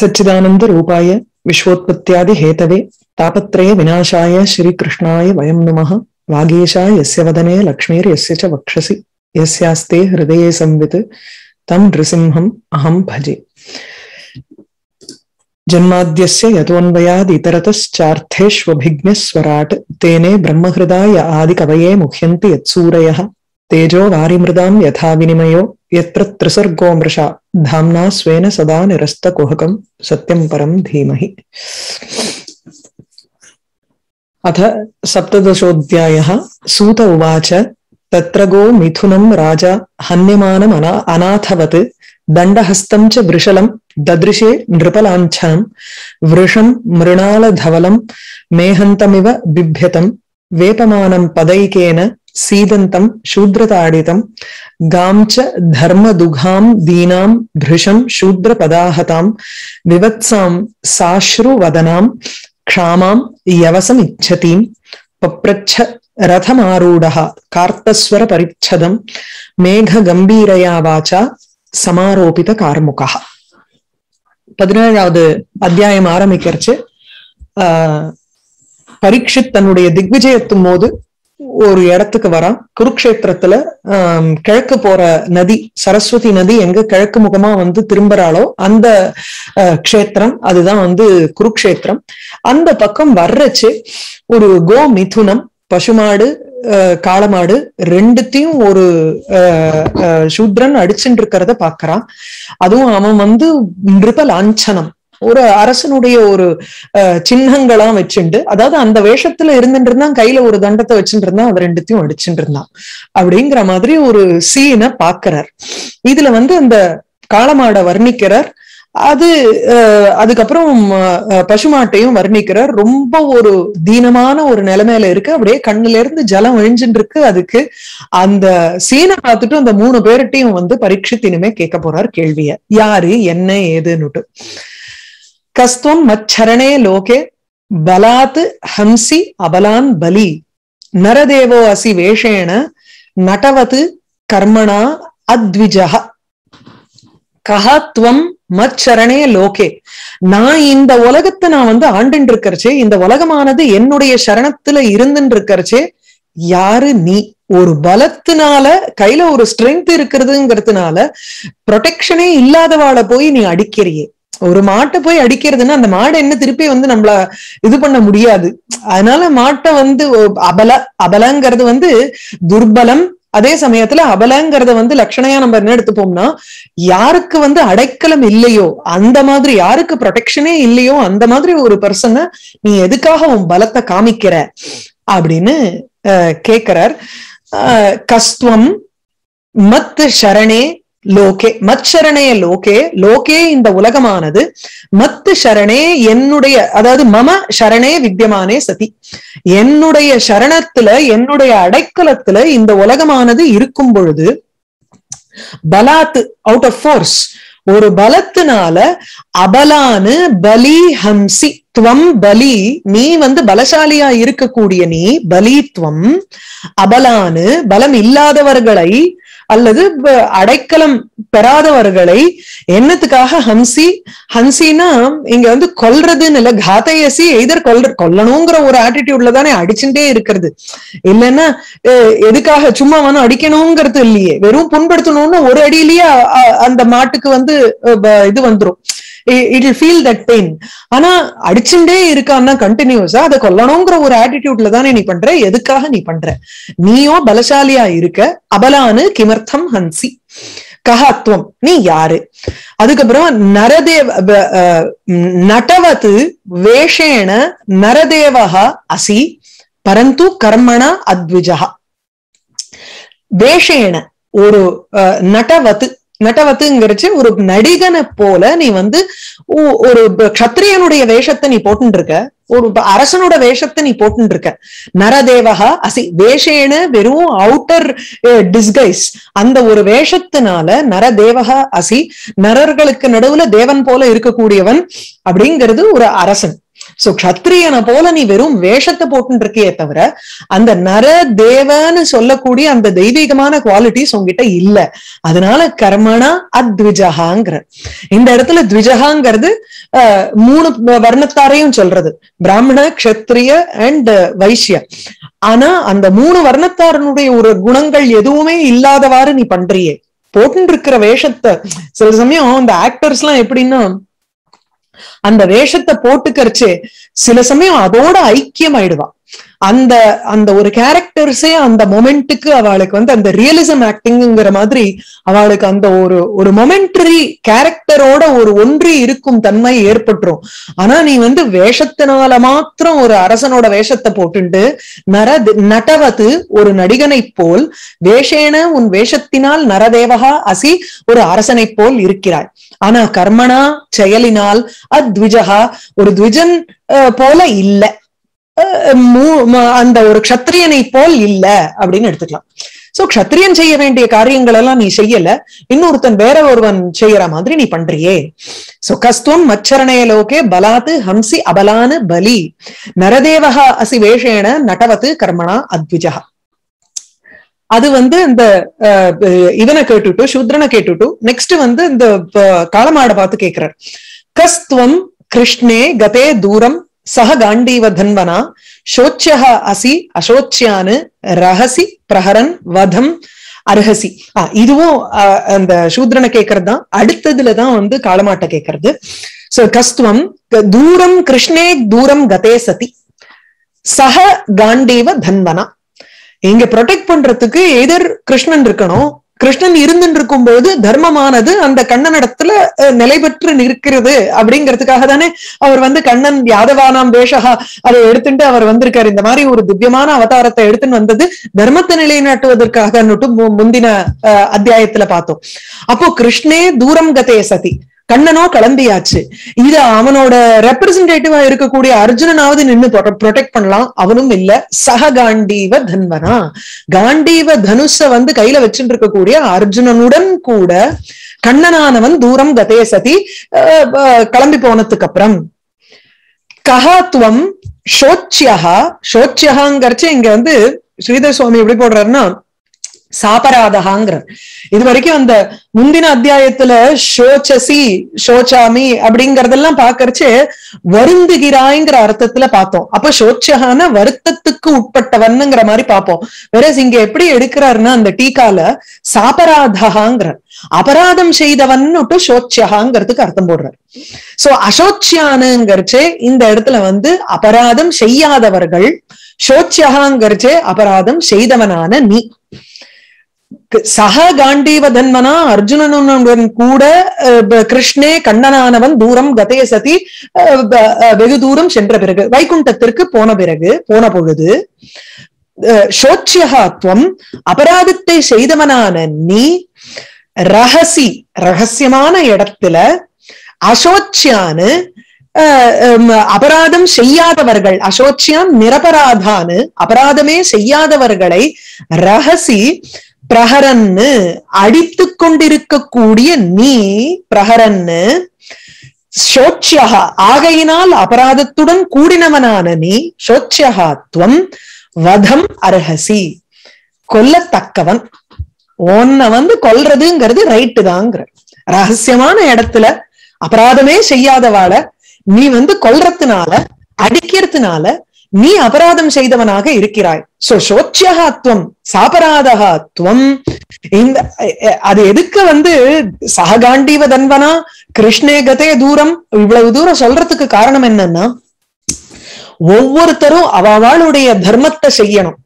सच्चिदानंद रूपाय विश्वोत्पत्त्यादि Hathaway तापत्रय विनाशाय श्रीकृष्णाय वयं नमः। वागीशा यस्य वदने लक्ष्मीर्यस्य च वक्षसि। यस्यास्ते हृदये संवित् तं नृसिंहम् अहं भजे। जन्माद्यस्य यतोऽन्वयादितरतश्चार्थेष्वभिज्ञस्वराट्, तेने ब्रह्महृदाय आदिकवये मुह्यन्ति यत्सूरयः। തേജോ വാരിമൃതാം യഥാവിനിമയോ യത്ര ത്രിസർഗോ മൃഷ ധാംനാ സ്വേന സദാ നിരസ്തകുഹകം സത്യം പരം ധീമഹി അഥ സപ്തദശോധ്യായ സൂത ഉവാച തത്ര ഗോ മിഥുനം രാജ ഹന്യമാനം അന അനാഥവത് ദണ്ഡഹസ്തം ച വൃഷലം ദദൃശേ നൃപലാഞ്ഛനം വൃഷം മൃണാലധവലം മേഹന്തമിവ ബിഭ്യതം വേപമാനം പദൈകേന சீதந்தம் சூத்ரதாடிதம் காம்ச்ச தர்ம துகாம் தீனாம் பிருஷம் சூத்ர பதாகதாம் விவத்சாம் சாஸ்ரு வதனாம் க்ஷாமாம் யவசம் இச்சதீம் பப்ரச்ச ரதமாரூடா கார்த்தஸ்வர பரிச்சதம் மேக கம்பீரையா வாச்சா சமாரோபித கார்முகா பதினேழாவது அத்தியாயம் ஆரம்பிக்கிறச்சு ஆஹ் பரீட்சித் தன்னுடைய திக்விஜயத்தும் போது ஒரு இடத்துக்கு வரான். குருக்ஷேத்திரத்துல ஆஹ் கிழக்கு போற நதி சரஸ்வதி நதி எங்க கிழக்கு முகமா வந்து திரும்புறாளோ அந்த க்ஷேத்திரம் அதுதான் வந்து குருக்ஷேத்திரம். அந்த பக்கம் வர்றச்சு ஒரு கோ மிதுனம் பசுமாடு காளமாடு ரெண்டுத்தையும் ஒரு சூத்ரன் அடிச்சுட்டு இருக்கிறத பாக்குறான். அதுவும் அவன் வந்து நிருப லாஞ்சனம் ஒரு அரசனுடைய ஒரு சின்னங்களாம் வச்சுண்டு அதாவது அந்த வேஷத்துல இருந்துட்டு இருந்தான் கையில ஒரு தண்டத்தை வச்சுட்டு இருந்தான் அவ ரெண்டுத்தையும் அடிச்சுட்டு இருந்தான் அப்படிங்கிற மாதிரி ஒரு சீனை பாக்குறார் இதுல வந்து அந்த காளமாடை வர்ணிக்கிறார். அது அதுக்கப்புறம் பசுமாட்டையும் வர்ணிக்கிறார். ரொம்ப ஒரு தீனமான ஒரு நிலைமையில இருக்கு. அப்படியே கண்ணுல இருந்து ஜலம் விழிஞ்சுட்டு இருக்கு அதுக்கு அந்த சீனை பார்த்துட்டு அந்த மூணு பேர்கிட்டையும் வந்து பரீட்சித்தினுமே கேட்க போறார் கேள்விய. யாரு என்ன ஏதுன்னுட்டு. கஸ்துவம் மச்சரணே லோகே பலாத் ஹம்சி அபலான் பலி நரதேவோ அசி வேஷேன நடவது கர்மணா அத்விஜக கஹத்வம் மச்சரணே லோகே நான் இந்த உலகத்தை நான் வந்து ஆண்டுன்னு இருக்கிறச்சே இந்த உலகமானது என்னுடைய சரணத்துல இருந்துன்னு இருக்கிறச்சே யாரு நீ? ஒரு பலத்தினால கையில ஒரு ஸ்ட்ரென்த் இருக்கிறதுங்கிறதுனால ப்ரொடெக்ஷனே இல்லாதவாளை போய் நீ அடிக்கிறியே. ஒரு மாட்டை போய் அடிக்கிறதுன்னா அந்த மாடு என்ன திருப்பி வந்து நம்மள இது பண்ண முடியாது. அதனால மாட்டை வந்து அபல அபலங்கிறது வந்து துர்பலம். அதே சமயத்துல அபலங்கிறத வந்து லட்சணையா நம்ம என்ன எடுத்துப்போம்னா யாருக்கு வந்து அடைக்கலம் இல்லையோ அந்த மாதிரி யாருக்கு ப்ரொடெக்ஷனே இல்லையோ அந்த மாதிரி ஒரு பர்சனை நீ எதுக்காக உன் பலத்தை காமிக்கிற? அப்படின்னு கேக்குறார். கஸ்துவம் மத் சரணே லோகே மச்சரணே லோகே லோகே இந்த உலகமானது மத்து சரணே என்னுடைய அதாவது மம சரணே வித்தியமானே சதி. என்னுடைய சரணத்துல என்னுடைய அடைக்கலத்துல இந்த உலகமானது இருக்கும் பொழுது பலாத்து அவுட் ஆஃப் ஃபோர்ஸ் ஒரு பலத்தினால அபலானு பலி ஹம்சி துவம் பலி நீ வந்து பலசாலியா இருக்கக்கூடிய நீ பலித்வம் அபலானு பலம் இல்லாதவர்களை அல்லது அடைக்கலம் பெறாதவர்களை என்னத்துக்காக ஹம்சி? ஹம்சினா இங்க வந்து கொல்றதுன்னு இல்ல காத்தையசி எய்தர் கொல்ற கொல்லணுங்கிற ஒரு ஆட்டிடியூட்ல தானே அடிச்சுட்டே இருக்கிறது. இல்லைன்னா எதுக்காக சும்மா வந்து அடிக்கணுங்கிறது இல்லையே. வெறும் புண்படுத்தணும்னு ஒரு அடியிலேயே அந்த மாட்டுக்கு வந்து இது வந்துரும். It will feel that pain ஆனா அடிச்சுட்டே இருக்கான்னா கண்டினியூஸா அதை கொல்லணுங்கிற ஒரு ஆட்டிடியூட்ல தானே நீ பண்ற? எதுக்காக நீ பண்ற? நீயோ பலசாலியா இருக்க. அபலானு கிமர்த்தம் ஹன்சி. கஹாத்வம் நீ யாரு? அதுக்கப்புறம் நரதேவ நடவது வேஷேன நரதேவகா அசி. பரந்து கர்மணா அத்விஜா வேஷேன ஒரு நடவத்து நட்டவத்துங்கிறச்சு ஒரு நடிகனை போல நீ வந்து ஒரு கத்திரியனுடைய வேஷத்தை நீ போட்டுருக்க ஒரு அரசனோட வேஷத்தை நீ போட்டுருக்க நரதேவகா அசி வேஷேன வெறும் அவுட்டர் டிஸ்கைஸ் அந்த ஒரு வேஷத்தினால நரதேவகா அசி நரர்களுக்கு நடுவுல தேவன் போல இருக்கக்கூடியவன் அப்படிங்கிறது ஒரு அரசன். சோ கத்திரியனை போல நீ வெறும் வேஷத்தை போட்டுட்டு இருக்கியே தவிர அந்த நர தேவன்னு சொல்லக்கூடிய அந்த தெய்வீகமான குவாலிட்டிஸ் உங்ககிட்ட இல்ல. அதனால கர்மணா அத்விஜகாங்கிற இந்த இடத்துல த்விஜகாங்கிறது மூணு வர்ணத்தாரையும் சொல்றது. பிராமண க்ஷத்ரிய அண்ட் வைஷ்ய. ஆனா அந்த மூணு வர்ணத்தாரனுடைய ஒரு குணங்கள் எதுவுமே இல்லாதவாறு நீ பண்றியே. போட்டு இருக்கிற வேஷத்தை சில சமயம் அந்த ஆக்டர்ஸ் எல்லாம் எப்படின்னா அந்த வேஷத்தை போட்டுக்கரிச்சு சில சமயம் அதோட ஐக்கியம் ஆயிடுவா அந்த அந்த ஒரு கேரக்டர்ஸே அந்த மொமெண்ட்டுக்கு அவளுக்கு வந்து அந்த ரியலிசம் ஆக்டிங்கிற மாதிரி அவளுக்கு அந்த ஒரு ஒரு மொமெண்டரி கேரக்டரோட ஒரு ஒன்றி இருக்கும் தன்மை ஏற்பட்டுரும். ஆனா நீ வந்து வேஷத்தினால மாத்திரம் ஒரு அரசனோட வேஷத்தை போட்டுண்டு நர நடவது ஒரு நடிகனைப் போல் வேஷேன உன் வேஷத்தினால் நரதேவகா அசி ஒரு அரசனைப் போல் இருக்கிறாய். ஆனா கர்மனா செயலினால் அத்விஜகா ஒரு த்விஜன் போல இல்ல. அந்த ஒரு க்ஷத்ரியனை போல் இல்ல அப்படின்னு எடுத்துக்கலாம். சோ க்ஷத்ரியன் செய்ய வேண்டிய காரியங்கள் எல்லாம் நீ செய்யல. இன்னொருத்தன் வேற ஒருவன் செய்யற மாதிரி நீ பண்றியே. சோ கஸ்துவம் மச்சரணே லோகே பலாத்து ஹம்சி அபலான பலி. நரதேவகா அசி வேஷேன நடவத்து கர்மணா அத்விஜா அது வந்து இந்த இவனை கேட்டுட்டு சூத்ரனை கேட்டுட்டு நெக்ஸ்ட் வந்து இந்த காலமாட பார்த்து கேக்குறார். கஸ்துவம் கிருஷ்ணே கதே தூரம் சக காண்டீவ தன்வனா சோச்சியக அசி அசோச்சியானு ரகசி பிரஹரன் வதம் அருகசி ஆஹ் இதுவும் அந்த சூத்ரனை கேட்கறது தான் அடுத்ததுலதான் வந்து காலமாட்ட கேட்கறது சோ கஸ்துவம் தூரம் கிருஷ்ணே தூரம் கதே சதி. சக காண்டீவ தன்வனா. இங்க ப்ரொடெக்ட் பண்றதுக்கு எதிர் கிருஷ்ணன் இருக்கணும். கிருஷ்ணன் இருந்துருக்கும் இருக்கும்போது தர்மமானது அந்த கண்ணனிடத்துல நிலை பெற்று நிற்கிறது அப்படிங்கிறதுக்காக தானே அவர் வந்து கண்ணன் யாதவானாம் வேஷகா அதை எடுத்துட்டு அவர் வந்திருக்காரு. இந்த மாதிரி ஒரு திவ்யமான அவதாரத்தை எடுத்துன்னு வந்தது தர்மத்தை நிலைநாட்டுவதற்காக முந்தின அஹ், அத்தியாயத்துல பார்த்தோம். அப்போ கிருஷ்ணே தூரம் கதே சதி. கண்ணனோ கிளம்பியாச்சு. இது அவனோட ரெப்ரசன்டேட்டிவா இருக்கக்கூடிய அர்ஜுனனாவது நின்னு ப்ரொடெக்ட் பண்ணலாம். அவனும் இல்ல. சக காண்டீவ தன்வனா. காண்டீவ தனுஷ வந்து கையில வச்சுட்டு இருக்கக்கூடிய அர்ஜுனனுடன் கூட கண்ணனானவன் தூரம் கதே சதி அஹ், கிளம்பி போனதுக்கு அப்புறம். கஹாத்துவம் ஷோச்சியஹா ஷோச்சியஹாங்கிறச்சு இங்க வந்து ஸ்ரீதர் சுவாமி எப்படி போடுறாருன்னா சாபராதகாங்கிறது. இது வரைக்கும் அந்த முந்தின அத்தியாயத்துல ஷோச்சசி ஷோச்சாமி அப்படிங்கறதெல்லாம் பாக்கறச்சு வருந்துகிறாய்ங்கிற அர்த்தத்துல பார்த்தோம். அப்ப ஷோச்சகான வருத்தத்துக்கு உட்பட்டவன்னுங்கிற மாதிரி பார்ப்போம். வேற இங்க எப்படி எடுக்கிறாருன்னா அந்த டீக்கால சாபராதகாங்கிற அபராதம் செய்தவன்னுட்டு ஷோச்சியகாங்கிறதுக்கு அர்த்தம் போடுறாரு. சோ அசோச்சியானுங்கிறச்சே இந்த இடத்துல வந்து அபராதம் செய்யாதவர்கள் ஷோச்சியகாங்கிறச்சே அபராதம் செய்தவனான நீ. சக காண்டீவ தன்மனா அர்ஜுனனுடன் கூட அஹ், கிருஷ்ணே கண்ணனானவன் தூரம் கதே சதி அஹ், வெகு தூரம் சென்ற பிறகு வைகுண்டத்திற்கு போன பிறகு போன பொழுது அஹ், சோச்சியகாத்வம் அபராதத்தை செய்தவனான நீ ரகசி ரகசியமான இடத்துல அசோச்சியானு அபராதம் செய்யாதவர்கள் அசோச்சியான் நிரபராதானு அபராதமே செய்யாதவர்களை ரகசி பிரஹரன்னு அடித்து கொண்டிருக்கக்கூடிய நீ பிரஹரன்னு சோச்சியகா ஆகையினால் அபராதத்துடன் கூடினவனான நீ சோச்சியகாத்வம் வதம் அர்ஹசி. கொல்லத்தக்கவன். உன்னை வந்து கொல்றதுங்கிறது ரைட்டு தாங்கிற. ரகசியமான இடத்துல அபராதமே செய்யாதவாள நீ வந்து கொல்றதுனால அடிக்கிறதுனால நீ அபராதம் செய்தவனாக இருக்கிறாய். சோ சோச்சியகா துவம் சாபராதகா துவம் இந்த அது எதுக்கு வந்து சககாண்டீவ தன்வனா கிருஷ்ணே கதே தூரம் இவ்வளவு தூரம் சொல்றதுக்கு காரணம் என்னன்னா ஒவ்வொருத்தரும் அவளுடைய தர்மத்தை செய்யணும்.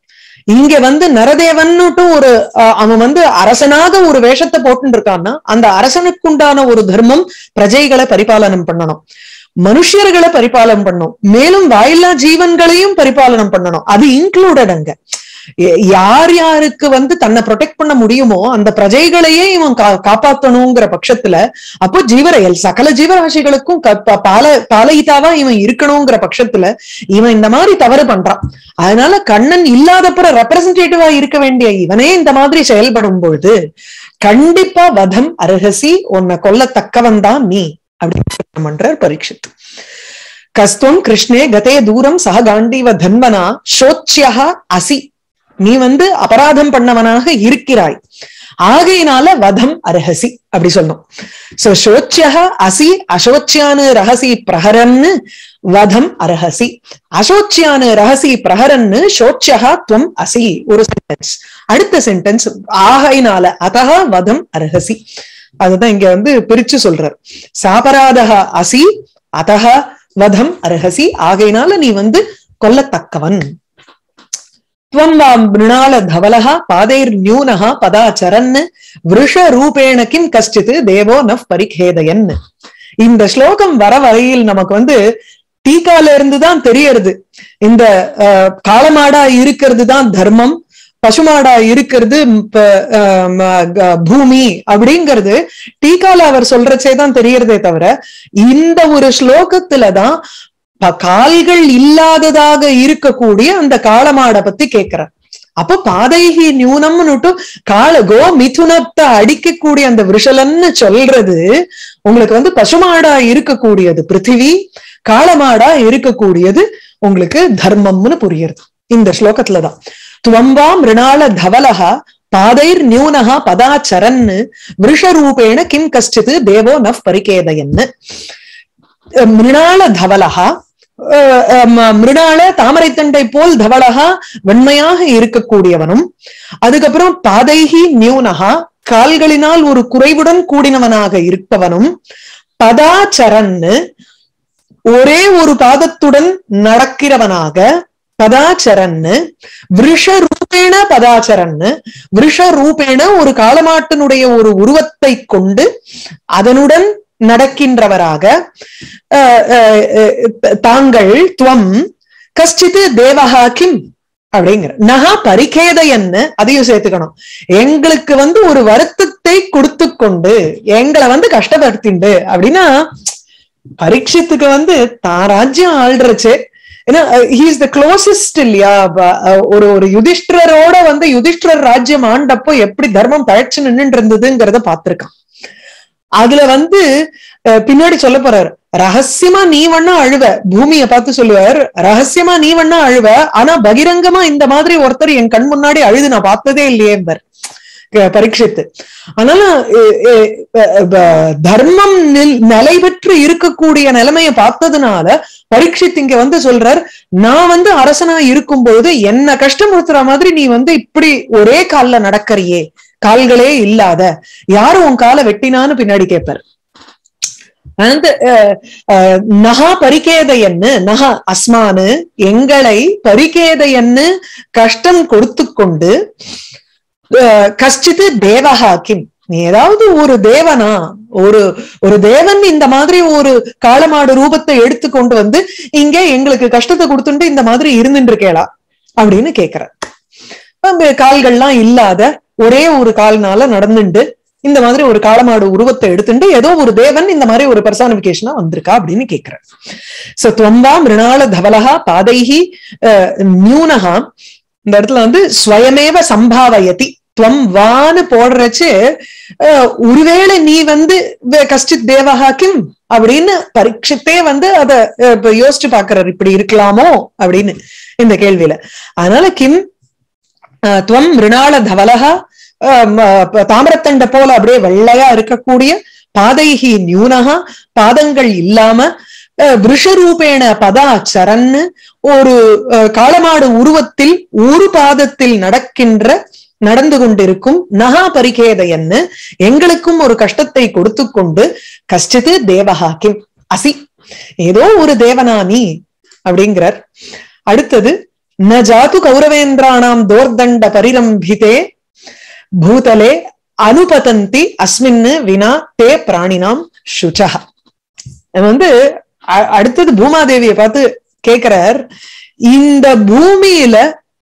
இங்க வந்து நரதேவன்னுட்டும் ஒரு அஹ், அவன் வந்து அரசனாக ஒரு வேஷத்தை போட்டுட்டு இருக்கான்னா அந்த அரசனுக்குண்டான ஒரு தர்மம் பிரஜைகளை பரிபாலனம் பண்ணணும். மனுஷர்களை பரிபாலனம் பண்ணும். மேலும் வாயில்லா ஜீவன்களையும் பரிபாலனம் பண்ணணும். அது இன்க்ளூடட் அங்க. யார் யாருக்கு வந்து தன்னை ப்ரொடெக்ட் பண்ண முடியுமோ அந்த பிரஜைகளையே இவன் கா- காப்பாத்தணுங்கிற பட்சத்துல அப்போ ஜீவரையல் சகல ஜீவராசிகளுக்கும் பால பாலகிதாவா இவன் இருக்கணுங்கிற பட்சத்துல இவன் இந்த மாதிரி தவறு பண்றான். அதனால கண்ணன் இல்லாதப்புற ரெப்ரசன்டேட்டிவா இருக்க வேண்டிய இவனே இந்த மாதிரி செயல்படும் பொழுது கண்டிப்பா வதம் அருகசி உன்னை கொல்லத்தக்கவன் தான் நீ. அப்படின்னு பண்றார் பரீட்சித் கஸ்துவம் கிருஷ்ணே கதே தூரம் சக காண்டீவ தன்வனா சோச்சியா அசி. நீ வந்து அபராதம் பண்ணவனாக இருக்கிறாய். ஆகையினால வதம் அரஹசி அப்படி சொன்னோம் சோ சோச்சியா அசி அசோச்சியானு ரகசி பிரஹரன்னு வதம் அரஹசி. அசோச்சியானு ரகசி பிரஹரன்னு சோச்சியா துவம் அசி. ஒரு சென்டென்ஸ் அடுத்த சென்டென்ஸ் ஆகையினால அதா வதம் அரஹசி. அதுதான் இங்க வந்து பிரிச்சு சொல்றார். சாபராதக அசி அதக வதம் அருகசி ஆகையினால நீ வந்து கொல்லத்தக்கவன். துவம் வாம் மிருணால தவலஹா பாதைர் நியூனஹா பதாச்சரன் விருஷ ரூபேண கிம் கஷ்டித்து தேவோ நவ் பரிகேதயன். இந்த ஸ்லோகம் வர வகையில் நமக்கு வந்து டீக்கால இருந்துதான் தெரியறது. இந்த காலமாடா இருக்கிறது தான் தர்மம். பசுமாடா இருக்கிறது பூமி அப்படிங்கிறது டீக்கால அவர் சொல்றச்சே தான் தெரியறதே தவிர இந்த ஒரு ஸ்லோகத்துலதான் கால்கள் இல்லாததாக இருக்கக்கூடிய அந்த காளமாடை பத்தி கேட்கிறார் அப்போ பாதைகி நியூனம்னுட்டு கால கோ மிதுனத்தை அடிக்கக்கூடிய அந்த விருஷலன்னு சொல்றது உங்களுக்கு வந்து பசுமாடா இருக்கக்கூடியது பிருத்திவி காளமாடா இருக்கக்கூடியது உங்களுக்கு தர்மம்னு புரியறது. இந்த ஸ்லோகத்துலதான் துவம்பா மிருணால தவலக பாதைர் நியூனகா பதாச்சரன்னு விருஷரூபேண கிம் கஷ்டித்து தேவோ நவ் பரிகேதயன்னு. மிருணால தவலகா மிருணால தாமரைத்தண்டை போல் தவளகா வெண்மையாக இருக்கக்கூடியவனும் அதுக்கப்புறம் பாதைகி நியூனகா கால்களினால் ஒரு குறைவுடன் கூடினவனாக இருப்பவனும் பதாச்சரன்னு ஒரே ஒரு பாதத்துடன் நடக்கிறவனாக பதாச்சரன்னு விருஷரூபேண பதாச்சரன்னு விருஷரூபேண ஒரு காலமாட்டினுடைய ஒரு உருவத்தை கொண்டு அதனுடன் நடக்கின்றவராக தாங்கள் துவம் கஷ்டித்து தேவஹா கிம் அப்படிங்கிற நகா பரிகேதையன்னு அதையும் சேர்த்துக்கணும். எங்களுக்கு வந்து ஒரு வருத்தத்தை கொடுத்து கொண்டு எங்களை வந்து கஷ்டப்படுத்திண்டு அப்படின்னா பரீட்சத்துக்கு வந்து தான் ராஜ்யம் ஆள்றச்சு. ஏன்னா ஹீஸ் த க்ளோசஸ்ட் இல்லையா? ஒரு ஒரு யுதிஷ்டரோட வந்து யுதிஷ்டர் ராஜ்யம் ஆண்டப்போ எப்படி தர்மம் தழைச்சு நின்னுட்டு இருந்ததுங்கிறத பார்த்திருக்கான். அதுல வந்து பின்னாடி சொல்ல போறாரு ரகசியமா நீ வேணா அழுவ. பூமியை பார்த்து சொல்லுவார் ரகசியமா நீ வேணா அழுவ ஆனா பகிரங்கமா இந்த மாதிரி ஒருத்தர் என் கண் முன்னாடி அழுது நான் பார்த்ததே இல்லையே என்பர். பரீட்சித்து. அதனால தர்மம் நிலை பெற்று இருக்கக்கூடிய நிலைமையை பார்த்ததுனால பரீட்சித் இங்க வந்து சொல்றார் நான் வந்து அரசனா இருக்கும்போது என்ன கஷ்டப்படுத்துற மாதிரி நீ வந்து இப்படி ஒரே கால்ல நடக்கறியே கால்களே இல்லாத யாரு உன் காலை வெட்டினான்னு பின்னாடி கேட்பார் அந்த நகா பரிகேதையன்னு நகா அஸ்மானு எங்களை பரிகேதையன்னு கஷ்டம் கொடுத்து கொண்டு கஷ்டித்து தேவஹா கிம். நீ ஏதாவது ஒரு தேவனா ஒரு ஒரு தேவன் இந்த மாதிரி ஒரு காளமாடு ரூபத்தை எடுத்து கொண்டு வந்து இங்க எங்களுக்கு கஷ்டத்தை கொடுத்துட்டு இந்த மாதிரி இருந்துட்டு இருக்கேளா அப்படின்னு கேக்குற கால்கள்லாம் இல்லாத ஒரே ஒரு கால்னால நடந்துண்டு இந்த மாதிரி ஒரு காளமாடு உருவத்தை எடுத்துட்டு ஏதோ ஒரு தேவன் இந்த மாதிரி ஒரு பர்சானிபிகேஷனா வந்திருக்கா அப்படின்னு கேக்குற சோ துவம்பா மிருணால தவலகா பாதைஹி அஹ், இந்த இடத்துல வந்து ஸ்வயமேவ சம்பாவயதி. துவம் வான்னு போடுறச்சு அஹ், ஒருவேளை நீ வந்து கஷ்டித் தேவஹாக்கிம் அப்படின்னு பரீட்சித்தே வந்து அத யோசிச்சு பாக்குறாரு. இப்படி இருக்கலாமோ அப்படின்னு இந்த கேள்வியில. அதனால கிம் துவம் மிருணால தவலகா அஹ், போல அப்படியே வெள்ளையா இருக்கக்கூடிய பாதைகி நியூனகா பாதங்கள் இல்லாம விஷரூபேண பதா ஒரு காலமாடு உருவத்தில் ஒரு பாதத்தில் நடக்கின்ற நடந்து கொண்டிருக்கும் நகா பரிகேதையன்னு எங்களுக்கும் ஒரு கஷ்டத்தை கொடுத்து கொண்டு கஷ்டத்து தேவஹாக்கிம் அசி. ஏதோ ஒரு தேவனா அப்படிங்கிறார். அடுத்தது ந ஜாது கௌரவேந்திராணாம் தோர்தண்ட பரிரம்பிதே பூதலே அனுபதந்தி அஸ்மின்னு வினா தே பிராணினாம் சுச்சகா வந்து அடுத்தது பூமாதேவியை பார்த்து கேக்குறார். இந்த பூமியில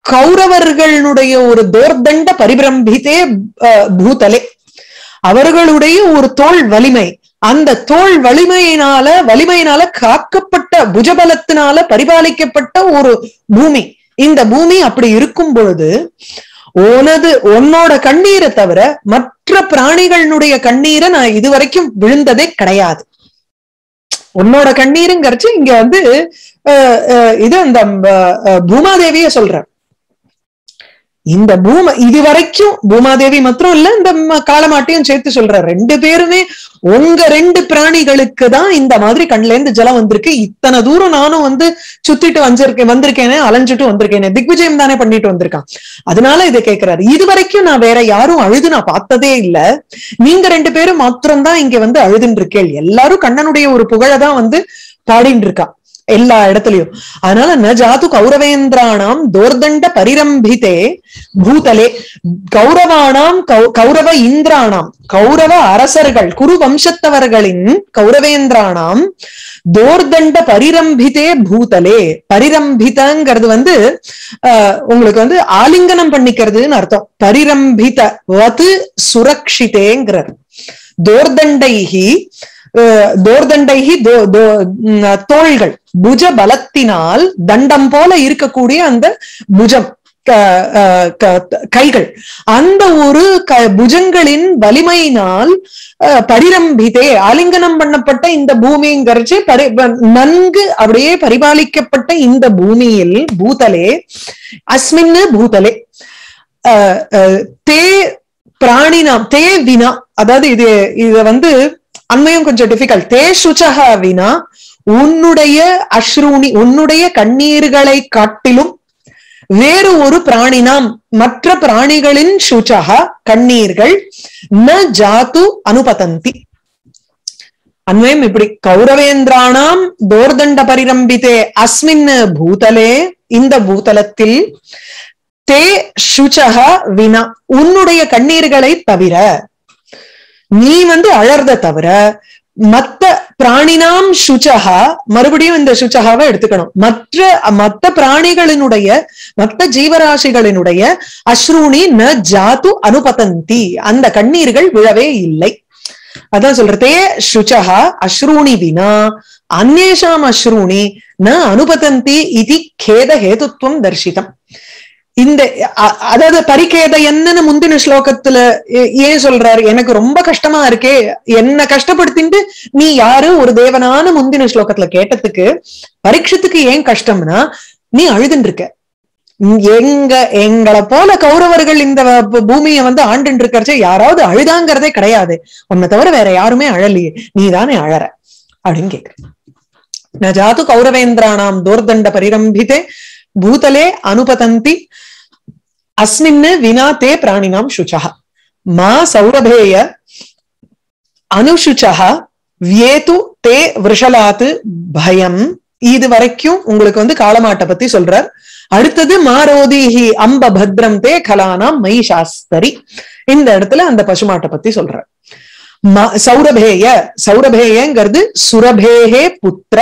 கௌரவர்களுடைய ஒரு தோர்தண்ட பரிபிரம்பித்தே பூதலே. அவர்களுடைய ஒரு தோல் வலிமை. அந்த தோல் வலிமையினால வலிமையினால காக்கப்பட்ட புஜபலத்தினால பரிபாலிக்கப்பட்ட ஒரு பூமி. இந்த பூமி அப்படி இருக்கும் பொழுது உனது உன்னோட கண்ணீரை தவிர மற்ற பிராணிகளுடைய கண்ணீரை நான் இதுவரைக்கும் விழுந்ததே கிடையாது. உன்னோட கண்ணீருங்கிறச்சு இங்க வந்து அஹ், இது அந்த பூமாதேவிய சொல்ற இந்த பூம இது வரைக்கும் பூமாதேவி மாத்திரம் இல்ல இந்த காலமாட்டையும் சேர்த்து சொல்ற ரெண்டு பேருமே உங்க ரெண்டு பிராணிகளுக்கு தான் இந்த மாதிரி கண்ல இருந்து ஜலம் வந்திருக்கு. இத்தனை தூரம் நானும் வந்து சுத்திட்டு வந்திருக்கேன் வந்திருக்கேனே அலைஞ்சிட்டு வந்திருக்கேனே திக்விஜயம் தானே பண்ணிட்டு வந்திருக்கான். அதனால இதை கேட்கிறாரு இது வரைக்கும் நான் வேற யாரும் அழுது நான் பார்த்ததே இல்ல. நீங்க ரெண்டு பேரும் மாத்திரம் தான் இங்க வந்து அழுதுன்னு இருக்கேள் எல்லாரும் கண்ணனுடைய ஒரு புகழதான் வந்து பாடின்னு இருக்கா எல்லா இடத்துலயும். அதனால ந ஜாது கௌரவேந்திராணாம் தோர்தண்ட பரிரம்பிதே பூதலே. கௌரவானாம் கௌ- கௌரவ இந்திராணாம் கௌரவ அரசர்கள் குரு வம்சத்தவர்களின் கௌரவேந்திராணாம் தோர்தண்ட பரிரம்பிதே பூதலே. பரிரம்பிதங்கிறது வந்து ஆஹ், உங்களுக்கு வந்து ஆலிங்கனம் பண்ணிக்கிறதுன்னு அர்த்தம். பரிரம்பித வது சுரக்ஷிதேங்கிறார் தோர்தண்டைகி தோர்தண்டைகி தோ- தோள்கள். புஜ பலத்தினால் தண்டம் போல இருக்கக்கூடிய அந்த புஜம் க- கைகள். அந்த ஒரு க புஜங்களின் வலிமையினால் அஹ், பரிரம்பிதே ஆலிங்கனம் பண்ணப்பட்ட இந்த பூமிங்கிறச்சு பரி நன்கு அப்படியே பரிபாலிக்கப்பட்ட இந்த பூமியில் பூதலே அஸ்மின்னு பூதலே அஹ், தே பிராணினாம் தே வினா அதாவது இது இத வந்து அண்மையும் கொஞ்சம் டிஃபிகல்ட் தே சுச்சகா உன்னுடைய அஸ்ரூனி உன்னுடைய கண்ணீர்களை காட்டிலும் வேறு ஒரு பிராணினாம் மற்ற பிராணிகளின் சுச்சகா கண்ணீர்கள் ந ஜாத்து அனுபதந்தி. அன்வயம் இப்படி கௌரவேந்திராணாம் தோர்தண்ட பரிரம்பிதே அஸ்மின் பூதலே இந்த பூதலத்தில் தே சுச்சக வினா உன்னுடைய கண்ணீர்களை தவிர நீ வந்து அழறத தவிர மத்த பிராணினாம் சுச்சகா மறுபடியும் இந்த சுச்சகாவை எடுத்துக்கணும். மற்ற மத்த பிராணிகளினுடைய மத்த ஜீவராசிகளினுடைய அஸ்ரூணி ந ஜாத்து அனுபதந்தி. அந்த கண்ணீர்கள் விழவே இல்லை. அதான் சொல்றதே சுச்சகா அஸ்ரூணி வினா அந்நேஷாம் அஸ்ரூணி ந அனுபதந்தி இது கேத ஹேதுத்வம் தர்சிதம் இந்த அதாவது பரிகேத என்னன்னு முந்தின ஸ்லோகத்துல ஏன் சொல்றாரு? எனக்கு ரொம்ப கஷ்டமா இருக்கே. என்ன கஷ்டப்படுத்திட்டு நீ யாரு? ஒரு தேவனான முந்தின ஸ்லோகத்துல கேட்டதுக்கு பரீட்சத்துக்கு ஏன் கஷ்டம்னா நீ அழுதுன்னு இருக்க எங்க எங்களை போல கௌரவர்கள் இந்த பூமியை வந்து ஆண்டுன்னு இருக்கிறச்சு யாராவது அழுதாங்கிறதே கிடையாது. உன்னை தவிர வேற யாருமே அழலையே. நீ தானே அழற. அப்படின்னு கேக்குற ந ஜாது கௌரவேந்திராணாம் தோர்தண்ட பரிரம்பிதே பூதலே அனுபதந்தி அஸ்மின்னு வினா தே பிராணினாம் சுச்சா மா சௌரபேய அனுசுச்சா வியேது தே விஷலாத்து பயம் இது வரைக்கும் உங்களுக்கு வந்து காலமாட்டை பத்தி சொல்றார் அடுத்தது மாரோதிஹி அம்ப பத்ரம் தே கலானாம் மை சாஸ்தரி இந்த இடத்துல அந்த பசுமாட்டை பத்தி சொல்றார்। சௌரபேய சௌரபேயங்கிறது சுரபேஹே புத்திர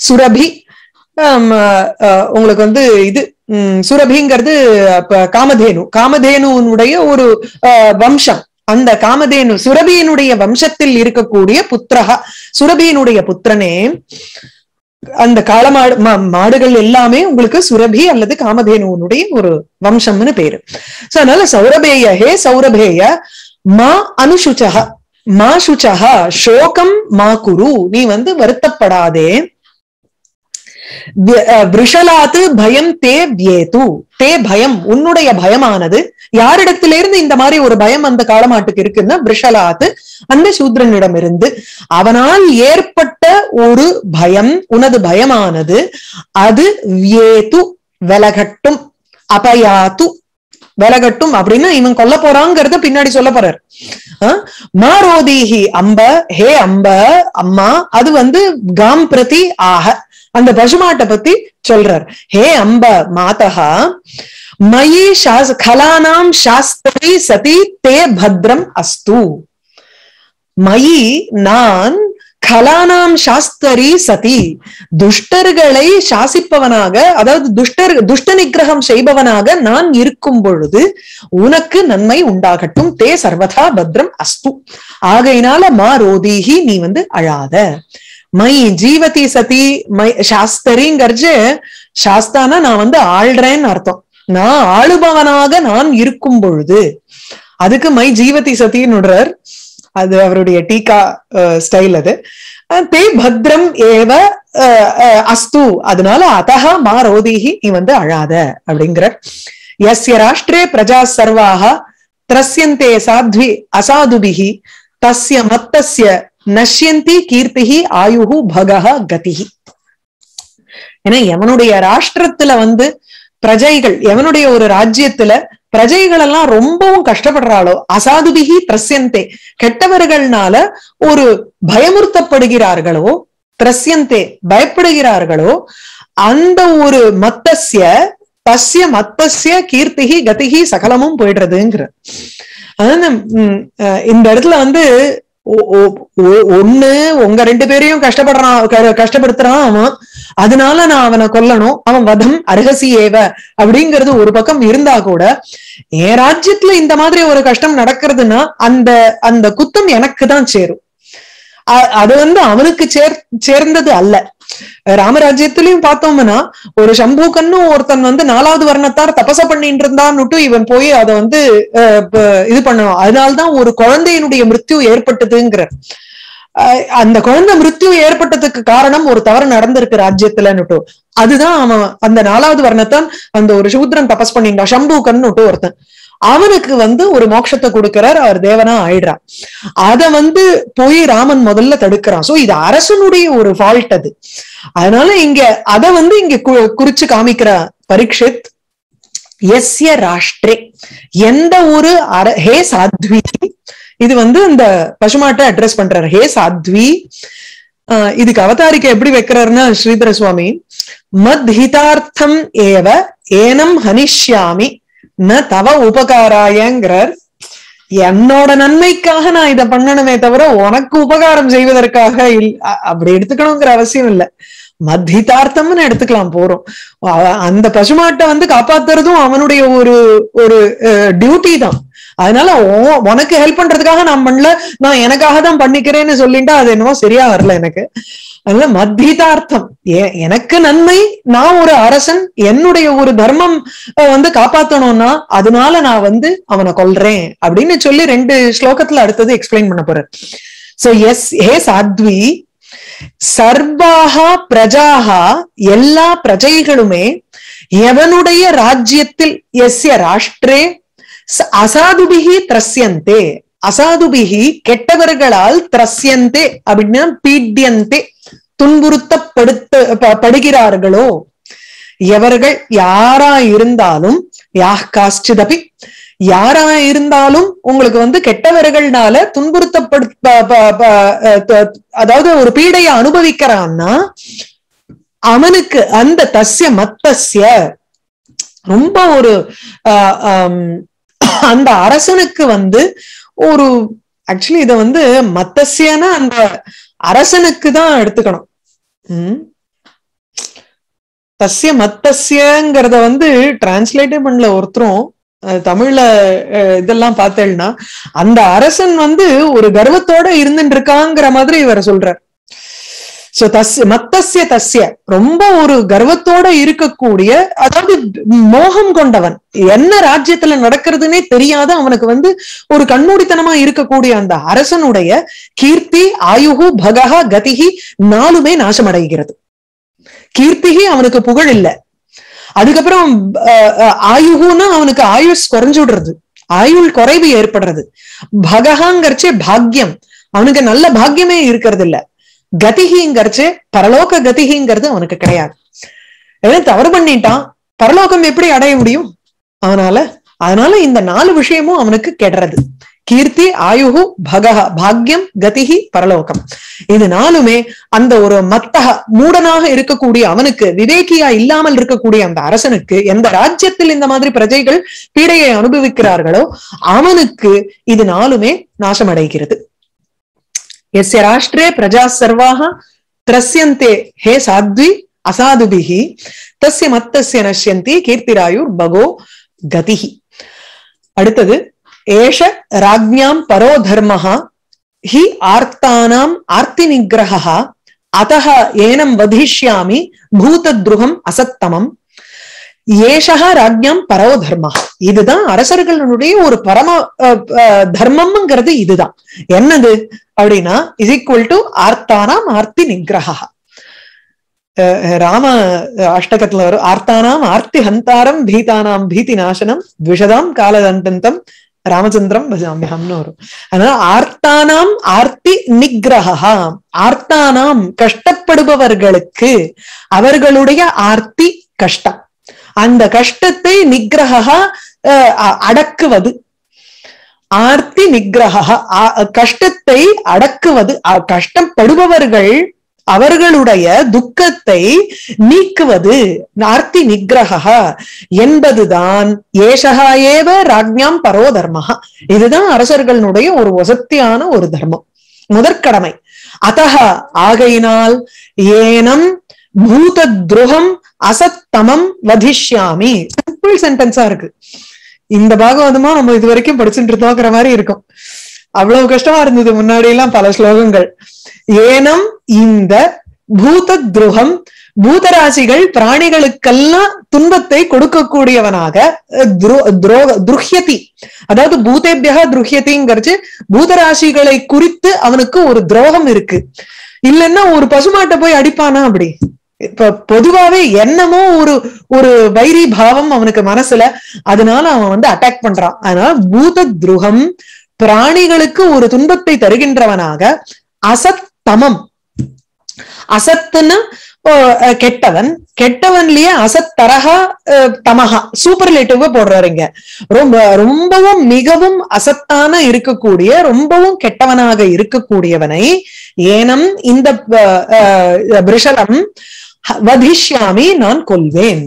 சுரபி உங்களுக்கு வந்து இது சுரபிங்கிறது காமதேனு. காமதேனுடைய ஒரு வம்சம். அந்த காமதேனு சுரபியினுடைய வம்சத்தில் இருக்கக்கூடிய புத்திரகா சுரபியினுடைய புத்திரனே அந்த காளமாடு மா- மாடுகள் எல்லாமே உங்களுக்கு சுரபி அல்லது காமதேனுவனுடைய ஒரு வம்சம்னு பேரு. சோ அதனால சௌரபேய ஹே சௌரபேய மா அனுசுச்சக மா சுச்சக சோகம் மா குரு நீ வந்து வருத்தப்படாதே. விருஷலாத்து பயம் தே வியேது. தே பயம் உன்னுடைய பயமானது. யாரிடத்திலிருந்து இந்த மாதிரி ஒரு பயம் அந்த காலமாட்டுக்கு இருக்குன்னா விருஷலாத்து அந்த சூத்ரனிடம் இருந்து அவனால் ஏற்பட்ட ஒரு பயம் உனது பயமானது அது வியேது விலகட்டும் அபயாத்து. விலகட்டும் அப்படின்னா இவன் கொல்ல போறாங்கிறத பின்னாடி சொல்ல போறார். ஆஹ் மாரோதீஹி அம்ப ஹே அம்ப அம்மா அது வந்து காம் பிரதி ஆக அந்த பசுமாட்டை பத்தி சொல்றார். ஹே அம்ப மாதா மயி சாஸ் கலானாம் சாஸ்திரி சதி தே பத்ரம் அஸ்து. மயி நான் கலானாம் சாஸ்தரி சதி துஷ்டர்களை சாசிப்பவனாக அதாவது துஷ்டர் துஷ்ட நிகிரகம் செய்பவனாக நான் இருக்கும் பொழுது உனக்கு நன்மை உண்டாகட்டும். தே சர்வதா பத்ரம் அஸ்து. ஆகையினால மா ரோதீகி நீ வந்து அழாத. மை ஜீவதி சதி மை சாஸ்தரிங்கிறச்சு சாஸ்தானா நான் வந்து ஆள்றேன்னு அர்த்தம். நான் ஆளுபவனாக நான் இருக்கும் பொழுது அதுக்கு மை ஜீவதி சதின்னுடுறார் அது அவருடைய டீகா ஸ்டைல் அது. தே பத்ரம் ஏவ அஹ், அஹ், அஸ்து. அதனால அதகா மா ரோதிஹி நீ வந்து அழாத அப்படிங்கிற எஸ்ய ராஷ்டிரே பிரஜா சர்வாக திரஸ்யந்தே சாத்வி அசாதுபிஹி தஸ்ய மத்தஸ்ய நஷ்யந்தி கீர்த்திகி ஆயுகு பகஹ கதிகி ஏன்னா எவனுடைய ராஷ்டிரத்துல வந்து பிரஜைகள் எவனுடைய ஒரு ராஜ்யத்துல பிரஜைகள் எல்லாம் ரொம்பவும் கஷ்டப்படுறாளோ அசாதுபிகி திரஸ்யந்தே கெட்டவர்கள்னால ஒரு பயமுறுத்தப்படுகிறார்களோ திரஸ்யந்தே பயப்படுகிறார்களோ அந்த ஒரு மத்தசிய தஸ்ய மத்தசிய கீர்த்திகி கதிகி சகலமும் போயிடுறதுங்கிற அதாவது உம், அஹ், இந்த இடத்துல வந்து ஒண்ணு உங்க ரெண்டு பேரையும் கஷ்டப்படுறான் கஷ்டப்படுத்துறான் அவன். அதனால நான் அவனை கொல்லணும். அவன் வதம் அருகசி ஏவ அப்படிங்கிறது ஒரு பக்கம் இருந்தா கூட என் ராஜ்யத்துல இந்த மாதிரி ஒரு கஷ்டம் நடக்கிறதுன்னா அந்த அந்த குத்தம் எனக்கு தான் சேரும். அது வந்து அவனுக்கு சேர் சேர்ந்தது அல்ல. ராமராஜ்யத்திலையும் பார்த்தோம்னா ஒரு சம்பூக்கன்னு ஒருத்தன் வந்து நாலாவது வர்ணத்தார் தபச பண்ணிட்டு இருந்தான்னுட்டு இவன் போய் அதை வந்து இது பண்ணணும் அதனால்தான் ஒரு குழந்தையினுடைய மிருத்யு ஏற்பட்டதுங்கிற அஹ், அந்த குழந்தை மிருத்யு ஏற்பட்டதுக்கு காரணம் ஒரு தவறு நடந்திருக்கு ராஜ்யத்துலன்னுட்டு. அதுதான் அவன் அந்த நாலாவது வர்ணத்தான் அந்த ஒரு சூத்ரன் தபஸ் பண்ணிட்டான் சம்பூக்கன்னுட்டு ஒருத்தன். அவனுக்கு வந்து ஒரு மோட்சத்தை கொடுக்கிறார் அவர் தேவனா ஆயிடுறான் அத வந்து போய் ராமன் முதல்ல தடுக்கிறான். சோ இது அரசனுடைய ஒரு ஃபால்ட் அது. அதனால இங்க அத வந்து இங்க கு- குறிச்சு காமிக்கிற பரீட்சித் எஸ்ய ராஷ்டிரே. எந்த ஒரு அர ஹே சாத்வி இது வந்து இந்த பசுமாட்டை அட்ரஸ் பண்றாரு. ஹே சாத்வி ஆஹ் இதுக்கு அவதாரிக்க எப்படி வைக்கிறாருன்னா ஸ்ரீதர சுவாமி மத் ஹிதார்த்தம் ஏவ ஏனம் ஹனிஷ்யாமி ந தவ உபகாராயங்கிறார். என்னோட நன்மைக்காக நான் இதை பண்ணணுமே தவிர உனக்கு உபகாரம் செய்வதற்காக இல் அப்படி எடுத்துக்கணுங்கிற அவசியம் இல்ல. மத்திதார்த்தம்னு எடுத்துக்கலாம் போறோம். அந்த பசுமாட்டை வந்து காப்பாத்துறதும் அவனுடைய ஒரு ஒரு டியூட்டி தான். அதனால உனக்கு ஹெல்ப் பண்றதுக்காக நான் பண்ணல நான் எனக்காக தான் பண்ணிக்கிறேன்னு சொல்லிட்டா அது என்னமோ சரியா வரல எனக்கு. அதனால மத்திதார்த்தம் எனக்கு நன்மை நான் ஒரு அரசன் என்னுடைய ஒரு தர்மம் வந்து காப்பாத்தணும்னா அதனால நான் வந்து அவனை கொல்றேன் அப்படின்னு சொல்லி ரெண்டு ஸ்லோகத்துல அடுத்தது எக்ஸ்பிளைன் பண்ண போறேன் சோ எஸ் ஹே சாத்வி சர்வாகா பிரஜாகா எல்லா பிரஜைகளுமே எவனுடைய ராஜ்யத்தில் எஸ்ய ராஷ்டிரே அசாதுபிகி திரஸ்யந்தே அசாதுபிகி கெட்டவர்களால் திரஸ்யந்தே அப்படின்னா பீட்யந்தே துன்புறுத்தப்படுத்த ப- படுகிறார்களோ? எவர்கள் யாரா இருந்தாலும் யாஹ் காஸ்டிதபி யாரா இருந்தாலும் உங்களுக்கு வந்து கெட்டவர்கள்னால துன்புறுத்தப்படு ப- ப- அஹ் அதாவது ஒரு பீடையை அனுபவிக்கிறான்னா அவனுக்கு அந்த தஸ்ய மத்தஸ்ய ரொம்ப ஒரு அந்த அரசனுக்கு வந்து ஒரு ஆக்சுவலி இத வந்து மத்தசியனா அந்த அரசனுக்கு தான் எடுத்துக்கணும். உம் தஸ்ய மத்தசியங்கிறத வந்து டிரான்ஸ்லேட்டே பண்ணல ஒருத்தரும். தமிழ்ல இதெல்லாம் பார்த்தேன்னா அந்த அரசன் வந்து ஒரு கர்வத்தோட இருந்துட்டு இருக்காங்கிற மாதிரி இவர் சொல்றார். சோ தஸ்ய மத்தசிய தஸ்ய ரொம்ப ஒரு கர்வத்தோட இருக்கக்கூடிய அதாவது மோகம் கொண்டவன். என்ன ராஜ்யத்துல நடக்கிறதுனே தெரியாத அவனுக்கு வந்து ஒரு கண்மூடித்தனமா இருக்கக்கூடிய அந்த அரசனுடைய கீர்த்தி ஆயுகு பகஹா கதிகி நாலுமே நாசமடைகிறது. கீர்த்திகி அவனுக்கு புகழ் இல்ல. அதுக்கப்புறம் அஹ், ஆயுகுன்னா அவனுக்கு ஆயுஷ் குறைஞ்சு விடுறது. ஆயுள் குறைவு ஏற்படுறது. பகஹாங்கிறச்சே பாக்கியம் அவனுக்கு நல்ல பாக்கியமே இருக்கிறது இல்ல கதிகிங்கிறச்சு பரலோக கதிகிங்கிறது அவனுக்கு கிடையாது. ஏன்னா தவறு பண்ணிட்டான். பரலோகம் எப்படி அடைய முடியும்? அதனால அதனால இந்த நாலு விஷயமும் அவனுக்கு கெடுறது. கீர்த்தி ஆயுகு பகஹ பாக்யம் கதிகி பரலோகம். இது நாலுமே அந்த ஒரு மத்தக மூடனாக இருக்கக்கூடிய அவனுக்கு விவேகியா இல்லாமல் இருக்கக்கூடிய அந்த அரசனுக்கு எந்த ராஜ்யத்தில் இந்த மாதிரி பிரஜைகள் பீடையை அனுபவிக்கிறார்களோ அவனுக்கு இது நாலுமே நாசமடைகிறது. எஸ்ய ராஷ்டிரே பிரஜா சர்வாக திரஸ்யந்தே ஹே சாத்வி அசாதுபிஹி தஸ்ய மத்தஸ்ய நஷ்யந்தி கீர்த்திராயுர் பகோ கதிஹி அடுத்தது ஏஷ ராஜ்ஞாம் பரோ தர்மஹா ஹி ஆர்த்தானாம் ஆர்த்தி நிகிரகா அத்தः ஏனம் வதிஷ்யாமி பூதத்ருகம் அசத்தமம் ஏஷகா ராஜ்யம் பரோ தர்மா இதுதான் அரசர்களுடைய ஒரு பரம தர்மம்ங்கிறது இதுதான். என்னது? அப்படின்னா இஸ் ஈக்குவல் டு ஆர்த்தானாம் ஆர்த்தி நிகிரகா ராம அஷ்டகத்துல வரும் ஆர்த்தானாம் ஆர்த்தி ஹந்தாரம் பீதானாம் பீதி நாசனம் விஷதாம் காலதண்டந்தம் ராமச்சந்திரம் பஜாமியம்னு வரும். அதனால ஆர்த்தானாம் ஆர்த்தி நிகிரகா ஆர்த்தானாம் கஷ்டப்படுபவர்களுக்கு அவர்களுடைய ஆர்த்தி கஷ்டம். அந்த கஷ்டத்தை நிகிரகா அடக்குவது. ஆர்த்தி நிகிரகா கஷ்டத்தை அடக்குவது கஷ்டம் கஷ்டப்படுபவர்கள் அவர்களுடைய துக்கத்தை நீக்குவது. ஆர்த்தி நிகிரகா என்பதுதான் ஏஷகா ஏவ ராஜ்யாம் பரோ தர்மஹா. இதுதான் அரசர்களுடைய ஒரு வசத்தியான ஒரு தர்மம். முதற்கடமை. அத்தக ஆகையினால் ஏனம் பூத துருகம் அசத்தமம் வதிஷ்யாமி. சிம்பிள் சென்டென்ஸா இருக்கு. இந்த பாகவதமா நம்ம இது வரைக்கும் படிச்சுட்டு இருந்தோங்கிற மாதிரி இருக்கும். அவ்வளவு கஷ்டமா இருந்தது முன்னாடி எல்லாம் பல ஸ்லோகங்கள். ஏனம் இந்த பூத துருகம் பூதராசிகள் பிராணிகளுக்கெல்லாம் துன்பத்தை கொடுக்கக்கூடியவனாக அஹ், துரோக துருஹ்யதி. அதாவது பூதேபியகா துருஹ்யதிங்கிறச்சு பூதராசிகளை குறித்து அவனுக்கு ஒரு துரோகம் இருக்கு. இல்லைன்னா ஒரு பசுமாட்டை போய் அடிப்பானா அப்படி? இப்ப பொதுவாவே என்னமோ ஒரு ஒரு வைரி பாவம் அவனுக்கு மனசுல அதனால அவன் வந்து அட்டாக் பண்றான். அதனால பூத துருகம் பிராணிகளுக்கு ஒரு துன்பத்தை தருகின்றவனாக அசத்தமம். அசத்துன்னு கெட்டவன். கெட்டவன்லயே அசத்தரகா அஹ், தமகா சூப்பர்லேட்டிவ் போடுறாருங்க ரொம்ப ரொம்பவும் மிகவும் அசத்தான இருக்கக்கூடிய ரொம்பவும் கெட்டவனாக இருக்கக்கூடியவனை ஏனம் இந்த ஆஹ் அஹ், வதிஷ்யாமி நான் கொல்வேன்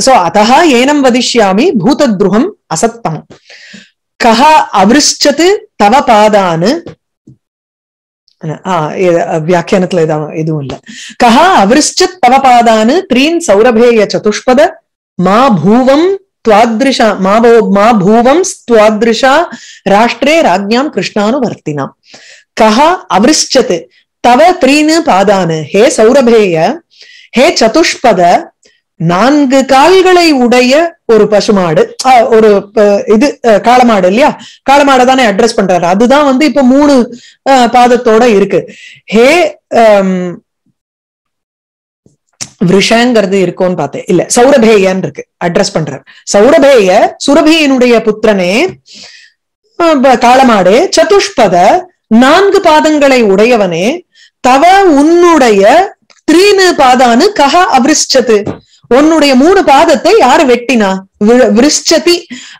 சோ அதா ஏனம் வதிஷ்யாமி பூதத்ருகம் அசத்தம் கஹ அவிருஷ்சத்து தவ பாதானு வியாக்கியானத்துல இதான் எதுவும் இல்ல கஹ அவிருஷ்சத் தவ பாதானு த்ரீன் சௌரபேய சதுஷ்பத மா பூவம் துவாத்ரிஷா மா போ- மா பூவம் ஸ்துவாத்ரிஷா ராஷ்டிரே ராஜ்ஞாம் கிருஷ்ணானுவர்த்தினாம் கஹ அவிருஷ்சத் தவ த்ரீனு பாதானு. ஹே சௌரபேய ஹே சதுஷ்பத நான்கு கால்களை உடைய ஒரு பசுமாடு ஒரு இது காளமாடு இல்லையா? காளமாடை தானே அட்ரஸ் பண்றாரு. அதுதான் வந்து இப்ப மூணு பாதத்தோட இருக்கு. ஹே விஷங்கிறது இருக்கும்னு பார்த்தேன். இல்ல சௌரபேயன் இருக்கு. அட்ரஸ் பண்றார். சௌரபேய சுரபியினுடைய புத்திரனே காளமாடு சதுஷ்பத நான்கு பாதங்களை உடையவனே தவ உன்னுடைய த்ரீனு பாதானு கஹ அபிருஷ்டத்து உன்னுடைய மூணு பாதத்தை யாரு வெட்டினா? விருஷ்சதி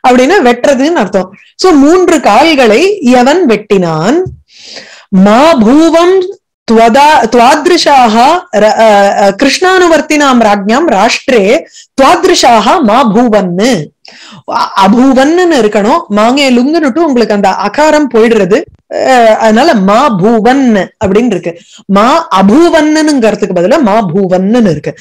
அப்படின்னா வெட்டுறதுன்னு அர்த்தம். சோ மூன்று கால்களை எவன் வெட்டினான்? மா பூவம் துவாதிருஷாக கிருஷ்ணானுவர்த்தினாம் ராஜ்யாம் ராஷ்டிரே துவாதிருஷாக மா பூவன்னு. அபூவன்னு இருக்கணும். மாங்கே லுங்குன்னுட்டு உங்களுக்கு அந்த அகாரம் போயிடுறது. அதனால மா பூவன் அப்படின்னு இருக்கு. மா அபூவன்னுங்கிறதுக்கு பதிலா மா பூவன்னு இருக்கு.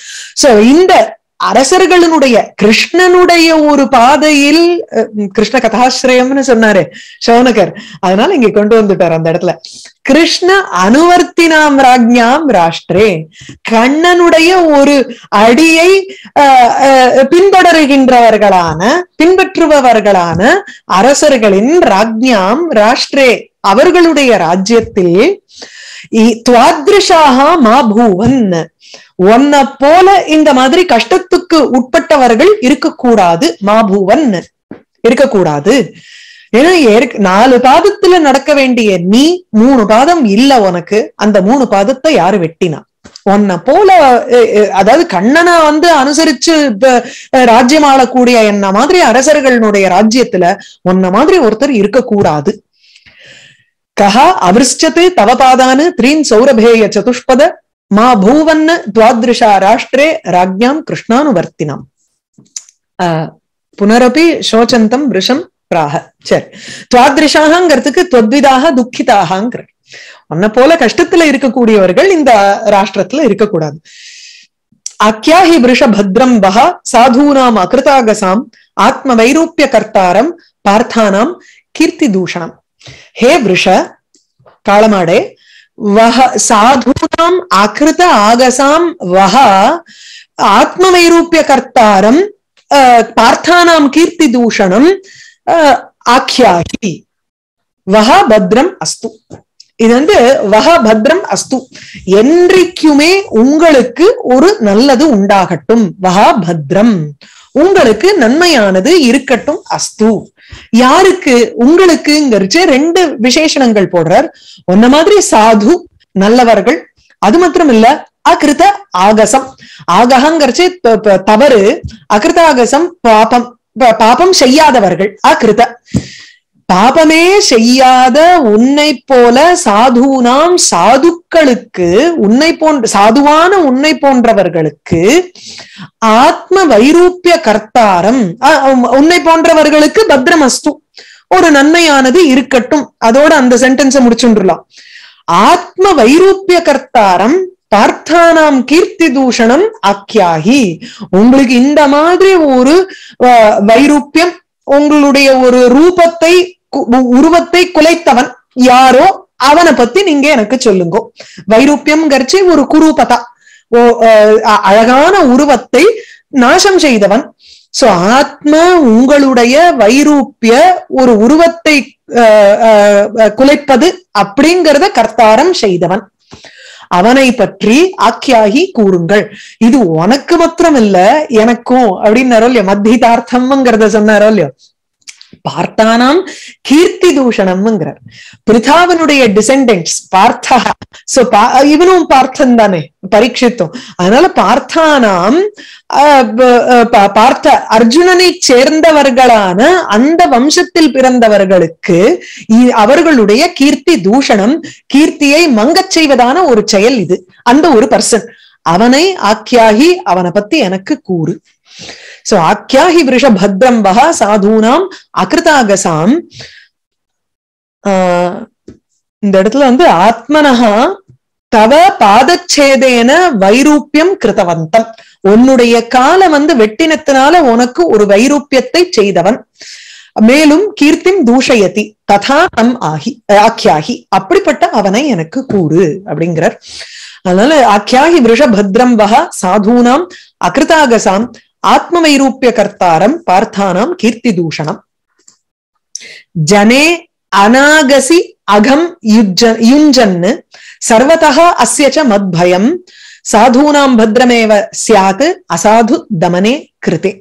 சோ இந்த அரசர்களுடைய கிருஷ்ணனுடைய ஒரு பாதையில் கிருஷ்ண கதாசிரயம்னு சொன்னாரு சௌனகர். அதனால இங்க கொண்டு வந்துட்டார் அந்த இடத்துல. கிருஷ்ண அனுவர்த்தினாம் ராஜ்ஞாம் ராஷ்டிரே. கண்ணனுடைய ஒரு அடியை அஹ், அஹ், பின்பற்றுபவர்களான அரசர்களின் ராஜ்ஞாம் ராஷ்டிரே. அவர்களுடைய ராஜ்யத்தில் இ- துவாத்ரிஷாக மா பூவன். உன்னை போல இந்த மாதிரி கஷ்டத்துக்கு உட்பட்டவர்கள் இருக்கக்கூடாது மாபூவன் இருக்கக்கூடாது. ஏன்னா நாலு பாதத்துல நடக்க வேண்டிய நீ மூணு பாதம் இல்ல உனக்கு அந்த மூணு பாதத்தை யாரு வெட்டினா? உன்னை போல அதாவது கண்ணனை வந்து அனுசரிச்சு ராஜ்யம் ஆளக்கூடிய என்ன மாதிரி அரசர்களுடைய ராஜ்யத்துல உன்ன மாதிரி ஒருத்தர் இருக்கக்கூடாது. கஹா அவிருஷ்டத்து தவபாதானு த்ரீன் சௌரபேய சதுஷ்பத மா பூவன் துவாதிருஷா ராஷ்டிரே ராஜ்ஞாம் கிருஷ்ணானுவர்த்தினாம் ஆஹ் புனரப்பி சோச்சந்தம் விஷம் பிராக சரி துவாதிருஷாகங்கிறதுக்கு துவத்விதாக துக்கிதாகங்கிற உன்ன போல கஷ்டத்துல இருக்கக்கூடியவர்கள் இந்த ராஷ்டிரத்துல இருக்கக்கூடாது அக்கியாஹி விருஷ பத்ரம் வஹ சாதூனாம் அகிருதாகசாம் ஆத்ம வைரூப்பிய கர்த்தாரம் பார்த்தானாம் கீர்த்தி தூஷணம் ஹே விருஷ காளமாடே வஹ சாதுனாம் அகிருத ஆகசாம் வஹ ஆத்ம கர்த்தாரம் அஹ், பார்த்தானாம் கீர்த்தி தூஷணம் அஹ், ஆக்கியாகி வஹ பத்ரம் அஸ்து. இது வந்து வஹ பத்ரம் அஸ்து. என்றைக்குமே உங்களுக்கு ஒரு நல்லது உண்டாகட்டும். வஹ பத்ரம். உங்களுக்கு நன்மையானது இருக்கட்டும் அஸ்து. யாருக்கு உங்களுக்குங்கிறச்சு ரெண்டு விசேஷணங்கள் போடுறார். ஒன்ன மாதிரி சாது நல்லவர்கள் அது மாத்திரம் இல்ல அகிருத ஆகசம். ஆகஹங்கிறச்சு தவறு அகிருத தவறு அகிருதாகசம் பாபம் பாபம் செய்யாதவர்கள் அகிருத பாபமே செய்யாத உன்னை போல சாதுனாம் சாதுக்களுக்கு உன்னை போன்ற சாதுவான உன்னை போன்றவர்களுக்கு ஆத்ம வைரூப்பிய கர்த்தாரம். உன்னை போன்றவர்களுக்கு பத்ரமஸ்து. ஒரு நன்மையானது இருக்கட்டும். அதோட அந்த சென்டென்ஸை முடிச்சுடலாம் ஆத்ம வைரூப்பிய கர்த்தாரம் பார்த்தானாம் கீர்த்தி தூஷணம் ஆக்கியாகி உங்களுக்கு இந்த மாதிரி ஒரு அஹ், வைரூப்பியம் உங்களுடைய ஒரு ரூபத்தை உ- உருவத்தை குலைத்தவன் யாரோ அவனை பத்தி நீங்க எனக்கு சொல்லுங்க. வைரூப்பியம் கரிச்சு ஒரு குரூபதா. ஓ அ- அழகான உருவத்தை நாசம் செய்தவன். சோ ஆத்ம உங்களுடைய வைரூப்பிய ஒரு உருவத்தை அஹ், அஹ், குலைப்பது அப்படிங்கறத கர்த்தாரம் செய்தவன். அவனை பற்றி ஆக்கியாகி கூறுங்கள். இது உனக்கு மாத்திரம் இல்ல எனக்கும் அப்படின்னாரோ இல்லையா மத்தியதார்த்தம்ங்கிறத சொன்னாரோ இல்லையோ பார்த்தானாம் கீர்த்தி தூஷணம்ங்கிறார். பிரிதாவனுடைய டிசெண்டன்ட்ஸ் பார்த்தா சோ இவனும் பார்த்தன் தானே பரீட்சித்தோம். அதனால பார்த்தானாம் பார்த்த அர்ஜுனனை சேர்ந்தவர்களான அந்த வம்சத்தில் பிறந்தவர்களுக்கு அவர்களுடைய கீர்த்தி தூஷணம் கீர்த்தியை மங்கச் செய்வதான ஒரு செயல் இது. அந்த ஒரு பர்சன் அவனை ஆக்கியாகி அவனை பத்தி எனக்கு கூறு. சோ ஆக்கியாகி விருஷ பத்ரம் சாதுனாம் சாதூனாம் அகிருதாகசாம் ஆஹ் இந்த இடத்துல வந்து ஆத்மனஹா தவ பாதச்சேதேன வைரூப்பியம் கிருதவந்தம். உன்னுடைய காலை வந்து வெட்டினத்தினால உனக்கு ஒரு வைரூப்பியத்தை செய்தவன். மேலும் கீர்த்திம் தூஷயதி ததா நம் ஆகி ஆக்கியாகி அப்படிப்பட்ட அவனை எனக்கு கூறு அப்படிங்கிறார். அதனால ஆக்கியாகி விருஷபத்ரம் வஹ சாதூனாம் அகிருதாகசாம் ஆத்ம வைரூப்பிய கர்த்தாரம் பார்த்தானாம் கீர்த்தி தூஷணம் ஜனே அநாகசி அகம் யுஞ்சன்னு சர்வதா அஸ்ய மத்பயம் சாதூனாம் பத்ரமேவ சியாத் அசாது தமனே கிருதே.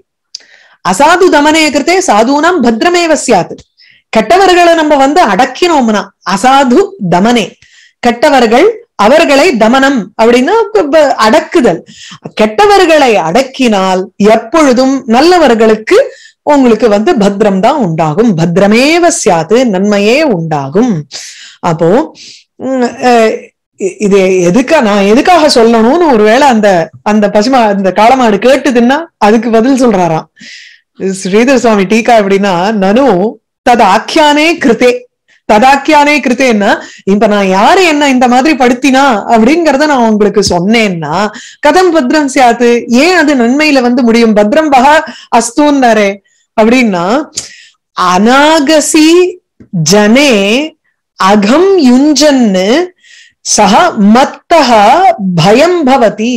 அசாது தமனே கிருதே சாதுனாம் பத்ரமேவ சியாத் கெட்டவர்களை நம்ம வந்து அடக்கினோம்னா அசாது தமனே. கெட்டவர்கள் அவர்களை தமனம் அப்படின்னா அடக்குதல். கெட்டவர்களை அடக்கினால் எப்பொழுதும் நல்லவர்களுக்கு உங்களுக்கு வந்து பத்ரம் தான் உண்டாகும். பத்ரமேவ சியாது நன்மையே உண்டாகும். அப்போ உம், அஹ், இது எதுக்கா நான் எதுக்காக சொல்லணும்னு ஒருவேளை அந்த அந்த பசுமா அந்த காளமாடு கேட்டுதுன்னா அதுக்கு பதில் சொல்றாராம். ஸ்ரீதர் சுவாமி டீகா எப்படின்னா நனு தது ஆக்கியானே கிருத்தே. ததாக்கியானே கிருத்தேன்னா இப்ப நான் யாரு என்ன இந்த மாதிரி படுத்தினா அப்படிங்கறத நான் உங்களுக்கு சொன்னேன்னா கதம் பத்ரம் சியாத்து ஏன் அது நன்மையில வந்து முடியும்? பத்ரம் பகா அஸ்தூன்னாரே. அப்படின்னா அநாகசி ஜனே அகம் யுஞ்சன்னு சக மத்தக பயம் பவதி.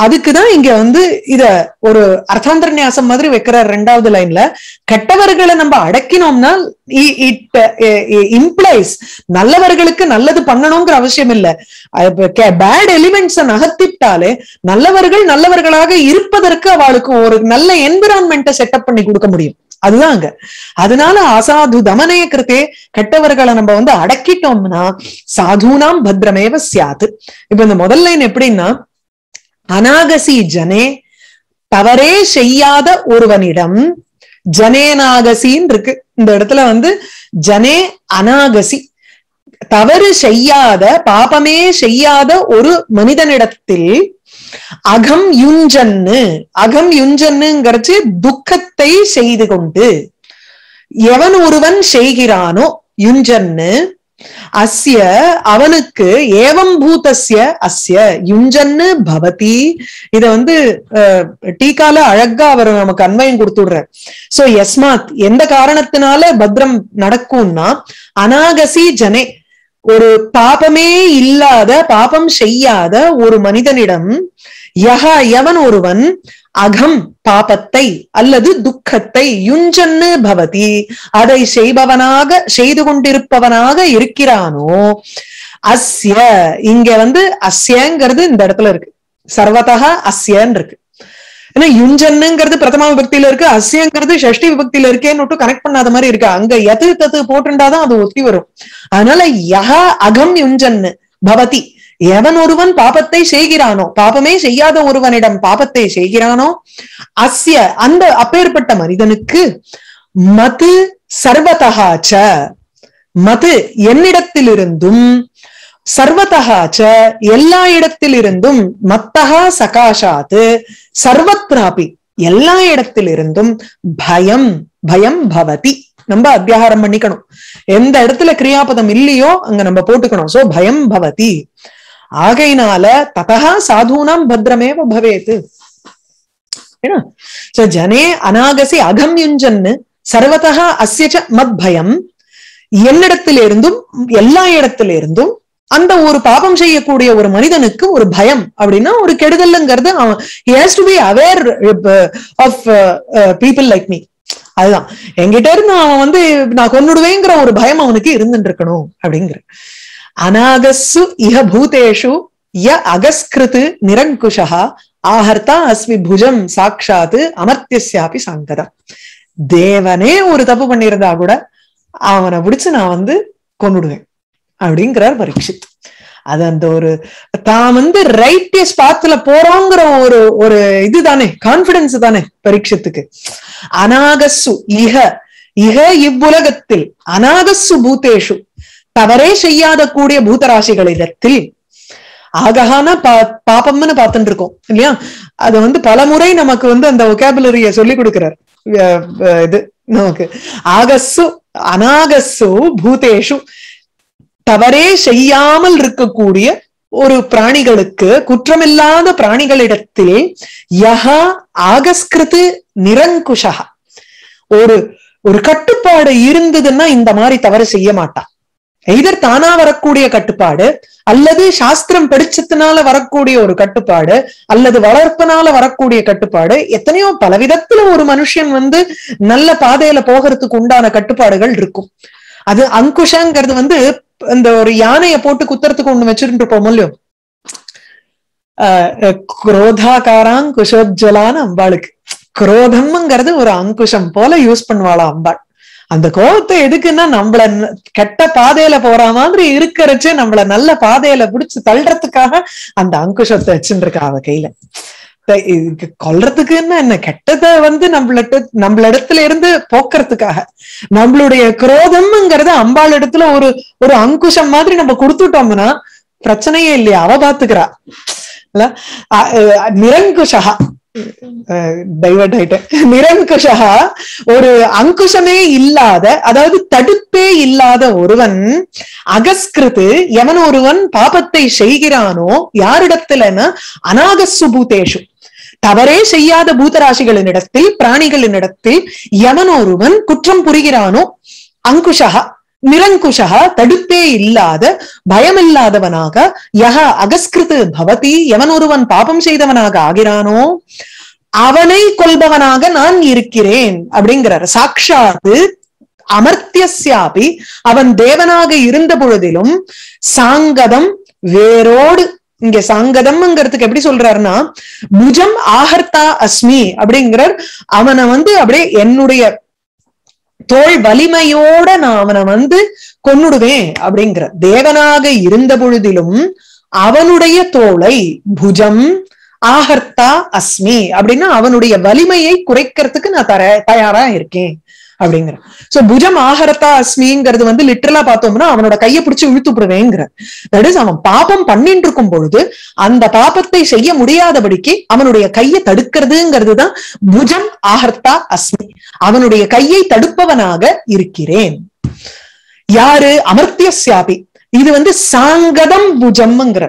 அதுக்குதான் இங்க வந்து இத ஒரு அர்த்தாந்தர நியாசம் மாதிரி வைக்கிறார் ரெண்டாவது லைன்ல. கெட்டவர்களை நம்ம அடக்கினோம்னா இட் இம்ப்ளைஸ் நல்லவர்களுக்கு நல்லது பண்ணணுங்கிற அவசியம் இல்ல. பேட் எலிமெண்ட்ஸ நகர்த்திட்டாலே நல்லவர்கள் நல்லவர்களாக இருப்பதற்கு அவளுக்கு ஒரு நல்ல என்விரான்மெண்ட்டை செட்டப் பண்ணி கொடுக்க முடியும். அதுதான் அங்க. அதனால அசாது தமனைய கிருத்தே கெட்டவர்களை நம்ம வந்து அடக்கிட்டோம்னா சாதுனாம் பத்ரமேவ சியாது இப்ப இந்த முதல் லைன் எப்படின்னா அநாகசி ஜனே தவறே செய்யாத ஒருவனிடம் ஜனேனாகசின்னு இருக்கு. இந்த இடத்துல வந்து ஜனே அநாகசி. தவறு செய்யாத பாபமே செய்யாத ஒரு மனிதனிடத்தில் அகம் யுஞ்சன்னு அகம் யுஞ்சன்னுங்கிறச்சு துக்கத்தை செய்து கொண்டு எவன் ஒருவன் செய்கிறானோ யுஞ்சன்னு அஸ்ய அவனுக்கு ஏவம் பூதஸ்ய அஸ்ய யுஞ்சன்னு பவதி. இத வந்து அஹ், டீக்கால அழகா அவர் நமக்கு அன்வயம் கொடுத்துடுறார். சோ யஸ்மாத் எந்த காரணத்தினால பத்ரம் நடக்கும்னா அநாகசி ஜனே ஒரு பாபமே இல்லாத பாபம் செய்யாத ஒரு மனிதனிடம் யகா எவன் ஒருவன் அகம் பாபத்தை அல்லது துக்கத்தை யுஞ்சன்னு பவதி. அதை செய்பவனாக செய்து கொண்டிருப்பவனாக இருக்கிறானோ அஸ்ய. இங்க வந்து அஸ்யங்கிறது இந்த இடத்துல இருக்கு. சர்வதா அஸ்யன்னு இருக்கு ஏன்னா யுஞ்சன்னுங்கிறது பிரதம விபக்தியில இருக்கு அஸ்யங்கிறது ஷஷ்டி விபக்தியில இருக்கேன்னு கனெக்ட் பண்ணாத மாதிரி இருக்கு. அங்க எது தத்து போட்டுண்டாதான் அது ஒத்தி வரும். அதனால யகா அகம் யுஞ்சன்னு பவதி. எவன் ஒருவன் பாபத்தை செய்கிறானோ பாபமே செய்யாத ஒருவனிடம் பாபத்தை செய்கிறானோ அஸ்ய அந்த அப்பேற்பட்ட மனிதனுக்கு மது சர்வதகாச்ச மது என்னிடத்திலிருந்தும் சர்வதகாச்ச எல்லா இடத்திலிருந்தும் மத்தகா சகாஷாத்து சர்வத்ராபி எல்லா இடத்திலிருந்தும் பயம் பயம் பவதி. நம்ம அத்தியாகாரம் பண்ணிக்கணும். எந்த இடத்துல கிரியாபதம் இல்லையோ அங்க நம்ம போட்டுக்கணும். சோ பயம் பவதி. ஆகையினால ததா சாதுனாம் பத்ரமேவ பவேத்து ஏன்னா ஜனே அநாகசி அகம்யுஞ்சன்னு சர்வதா அஸ்ய மத் பயம் என்னிடத்திலிருந்தும் எல்லா இடத்திலிருந்தும் அந்த ஒரு பாபம் செய்யக்கூடிய ஒரு மனிதனுக்கு ஒரு பயம் அப்படின்னா ஒரு கெடுதல்ங்கிறது அவன் has to be aware of people like me அதுதான். என்கிட்ட இருந்து அவன் வந்து நான் கொன்னுடுவேங்கிற ஒரு பயம் அவனுக்கு இருந்துட்டு இருக்கணும் அப்படிங்கிற. அநாகஸ்ஸு இஹ பூதேஷு ய அகஸ்கிருத்து நிரங்குஷா ஆஹர்த்தா அஸ்மி புஜம் சாட்சாத்து அமர்த்தியசாபி சாங்கதம் தேவனே ஒரு தப்பு பண்ணியிருந்தா கூட அவனை பிடிச்சு நான் வந்து கொண்டுடுவேன் அப்படிங்கிறார் பரீட்சித். அது அந்த ஒரு தான் வந்து ரைட்டியஸ் பாத்துல போறோங்கிற ஒரு ஒரு இதுதானே கான்பிடன்ஸ் தானே பரீட்சத்துக்கு. அநாகசு இஹ இஹ இவ்வுலகத்தில் அநாகசு பூத்தேஷு தவறே செய்யாத கூடிய பூதராசிகளிடத்தில் ஆகஹானா பா பாப்பம்னு பார்த்துட்டு இருக்கோம் இல்லையா? அது வந்து பலமுறை நமக்கு வந்து அந்த ஒகேபுலரிய சொல்லி கொடுக்கிறார். இது நமக்கு. ஆகஸ்ஸு அனாகஸ்ஸு பூதேஷு தவறே செய்யாமல் இருக்கக்கூடிய ஒரு பிராணிகளுக்கு குற்றமில்லாத பிராணிகளிடத்தில் யஹா ஆகஸ்கிருத்து நிரங்குஷா ஒரு ஒரு கட்டுப்பாடு இருந்ததுன்னா இந்த மாதிரி தவறு செய்ய மாட்டான் எய்தர் தானா வரக்கூடிய கட்டுப்பாடு அல்லது சாஸ்திரம் படிச்சதுனால வரக்கூடிய ஒரு கட்டுப்பாடு அல்லது வளர்ப்பனால வரக்கூடிய கட்டுப்பாடு எத்தனையோ பல விதத்துல ஒரு மனுஷன் வந்து நல்ல பாதையில போகிறதுக்கு உண்டான கட்டுப்பாடுகள் இருக்கும். அது அங்குஷங்கிறது வந்து இந்த ஒரு யானையை போட்டு குத்துறதுக்கு ஒண்ணு வச்சிருந்து இருப்போம் இல்லையோ குரோதாகாராங் குஷோஜ்வலான அம்பாளுக்கு. குரோதம்ங்கிறது ஒரு அங்குஷம் போல யூஸ் பண்ணுவாளா அம்பாள். அந்த கோபத்தை எதுக்குன்னா நம்மள கெட்ட பாதையில போற மாதிரி இருக்கிறச்சே நம்மள நல்ல பாதையில பிடிச்சு தள்ளுறதுக்காக அந்த அங்குஷத்தை வச்சுருக்கா அவ கையில. கொல்றதுக்குன்னு என்ன? கெட்டதை வந்து நம்மள நம்மள இடத்துல இருந்து போக்குறதுக்காக. நம்மளுடைய குரோதம்ங்கிறத அம்பாள் இடத்துல ஒரு ஒரு அங்குஷம் மாதிரி நம்ம கொடுத்துட்டோம்னா பிரச்சனையே இல்லையா? அவ பாத்துக்கிறா. நிரங்குஷா டைவர்ட் ஆயிட்டேன். நிரங்குஷா ஒரு அங்குஷமே இல்லாத அதாவது தடுப்பே இல்லாத ஒருவன் அகஸ்கிருத்து எவன் ஒருவன் பாபத்தை செய்கிறானோ யாரிடத்துலன்னா அநாகசுபூதேஷு தவறே செய்யாத பூதராசிகளினிடத்தில் பிராணிகளினிடத்தில் எவன் ஒருவன் குற்றம் புரிகிறானோ அங்குஷா நிரங்குஷா தடுப்பே இல்லாத பயமில்லாதவனாக யக அகஸ்கிருத்து பவதி எவன் ஒருவன் பாபம் செய்தவனாக ஆகிறானோ அவனை கொல்பவனாக நான் இருக்கிறேன் அப்படிங்கிறார். சாட்சாத்து அமர்த்தியசியாபி அவன் தேவனாக இருந்த பொழுதிலும் சாங்கதம் வேரோடு இங்க சாங்கதம்ங்கிறதுக்கு எப்படி சொல்றாருன்னா புஜம் ஆஹர்த்தா அஸ்மி அப்படிங்கிறார். அவனை வந்து அப்படியே என்னுடைய தோல் வலிமையோட நான் அவனை வந்து கொன்னுடுவேன் அப்படிங்கிற. தேவனாக இருந்த பொழுதிலும் அவனுடைய தோலை புஜம் ஆஹர்த்தா அஸ்மி அப்படின்னா அவனுடைய வலிமையை குறைக்கிறதுக்கு நான் தர தயாரா இருக்கேன். அப்படிங்கிற சோ புஜம் ஆஹரத்தா அஸ்மிங்கிறது வந்து லிட்டரலா பார்த்தோம்னா அவனோட கையை பிடிச்சு இழுத்துப்படுவேங்கிற தட் இஸ் அவன் பாபம் பண்ணிட்டு இருக்கும் பொழுது அந்த பாபத்தை செய்ய முடியாதபடிக்கு அவனுடைய கையை தடுக்கிறதுங்கிறது தான் புஜம் ஆகர்த்தா அஸ்மி. அவனுடைய கையை தடுப்பவனாக இருக்கிறேன். யாரு? அமர்த்திய சியாபி இது வந்து சாங்கதம் புஜம்ங்கிற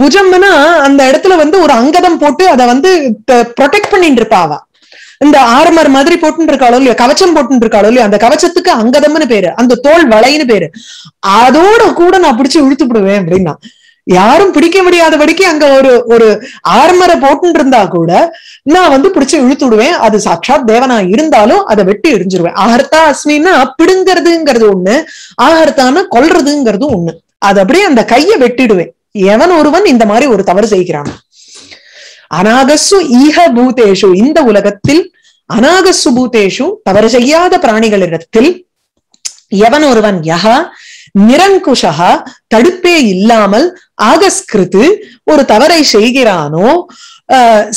புஜம்னா அந்த இடத்துல வந்து ஒரு அங்கதம் போட்டு அதை வந்து ப்ரொடெக்ட் பண்ணிட்டு இருப்பாவா இந்த ஆர்மர் மாதிரி போட்டு இருக்காளோ இல்லையா கவச்சம் போட்டு இருக்காளோ இல்லையா அந்த கவச்சத்துக்கு அங்கதம்னு பேரு அந்த தோல் வலைன்னு பேரு. அதோட கூட நான் பிடிச்சு இழுத்து விடுவேன் அப்படின்னா யாரும் பிடிக்க முடியாதபடிக்கு அங்க ஒரு ஒரு ஆர்மரை போட்டு இருந்தா கூட நான் வந்து பிடிச்சு இழுத்து விடுவேன். அது சாட்சாத் தேவனா இருந்தாலும் அதை வெட்டி எரிஞ்சிருவேன். ஆஹர்த்தா அஸ்மின்னா பிடுங்கிறதுங்கிறது ஒண்ணு ஆஹர்த்தான கொல்றதுங்கிறதும் ஒண்ணு. அது அப்படியே அந்த கையை வெட்டிடுவேன். எவன் ஒருவன் இந்த மாதிரி ஒரு தவறு செய்கிறான். அநாகசு ஈக பூதேஷு. இந்த உலகத்தில் அநாகசு பூதேஷு தவறு செய்யாத பிராணிகளிடத்தில் எவன் ஒருவன் யகா நிரங்குஷா தடுப்பே இல்லாமல் ஆகஸ்கிருத்து ஒரு தவறை செய்கிறானோ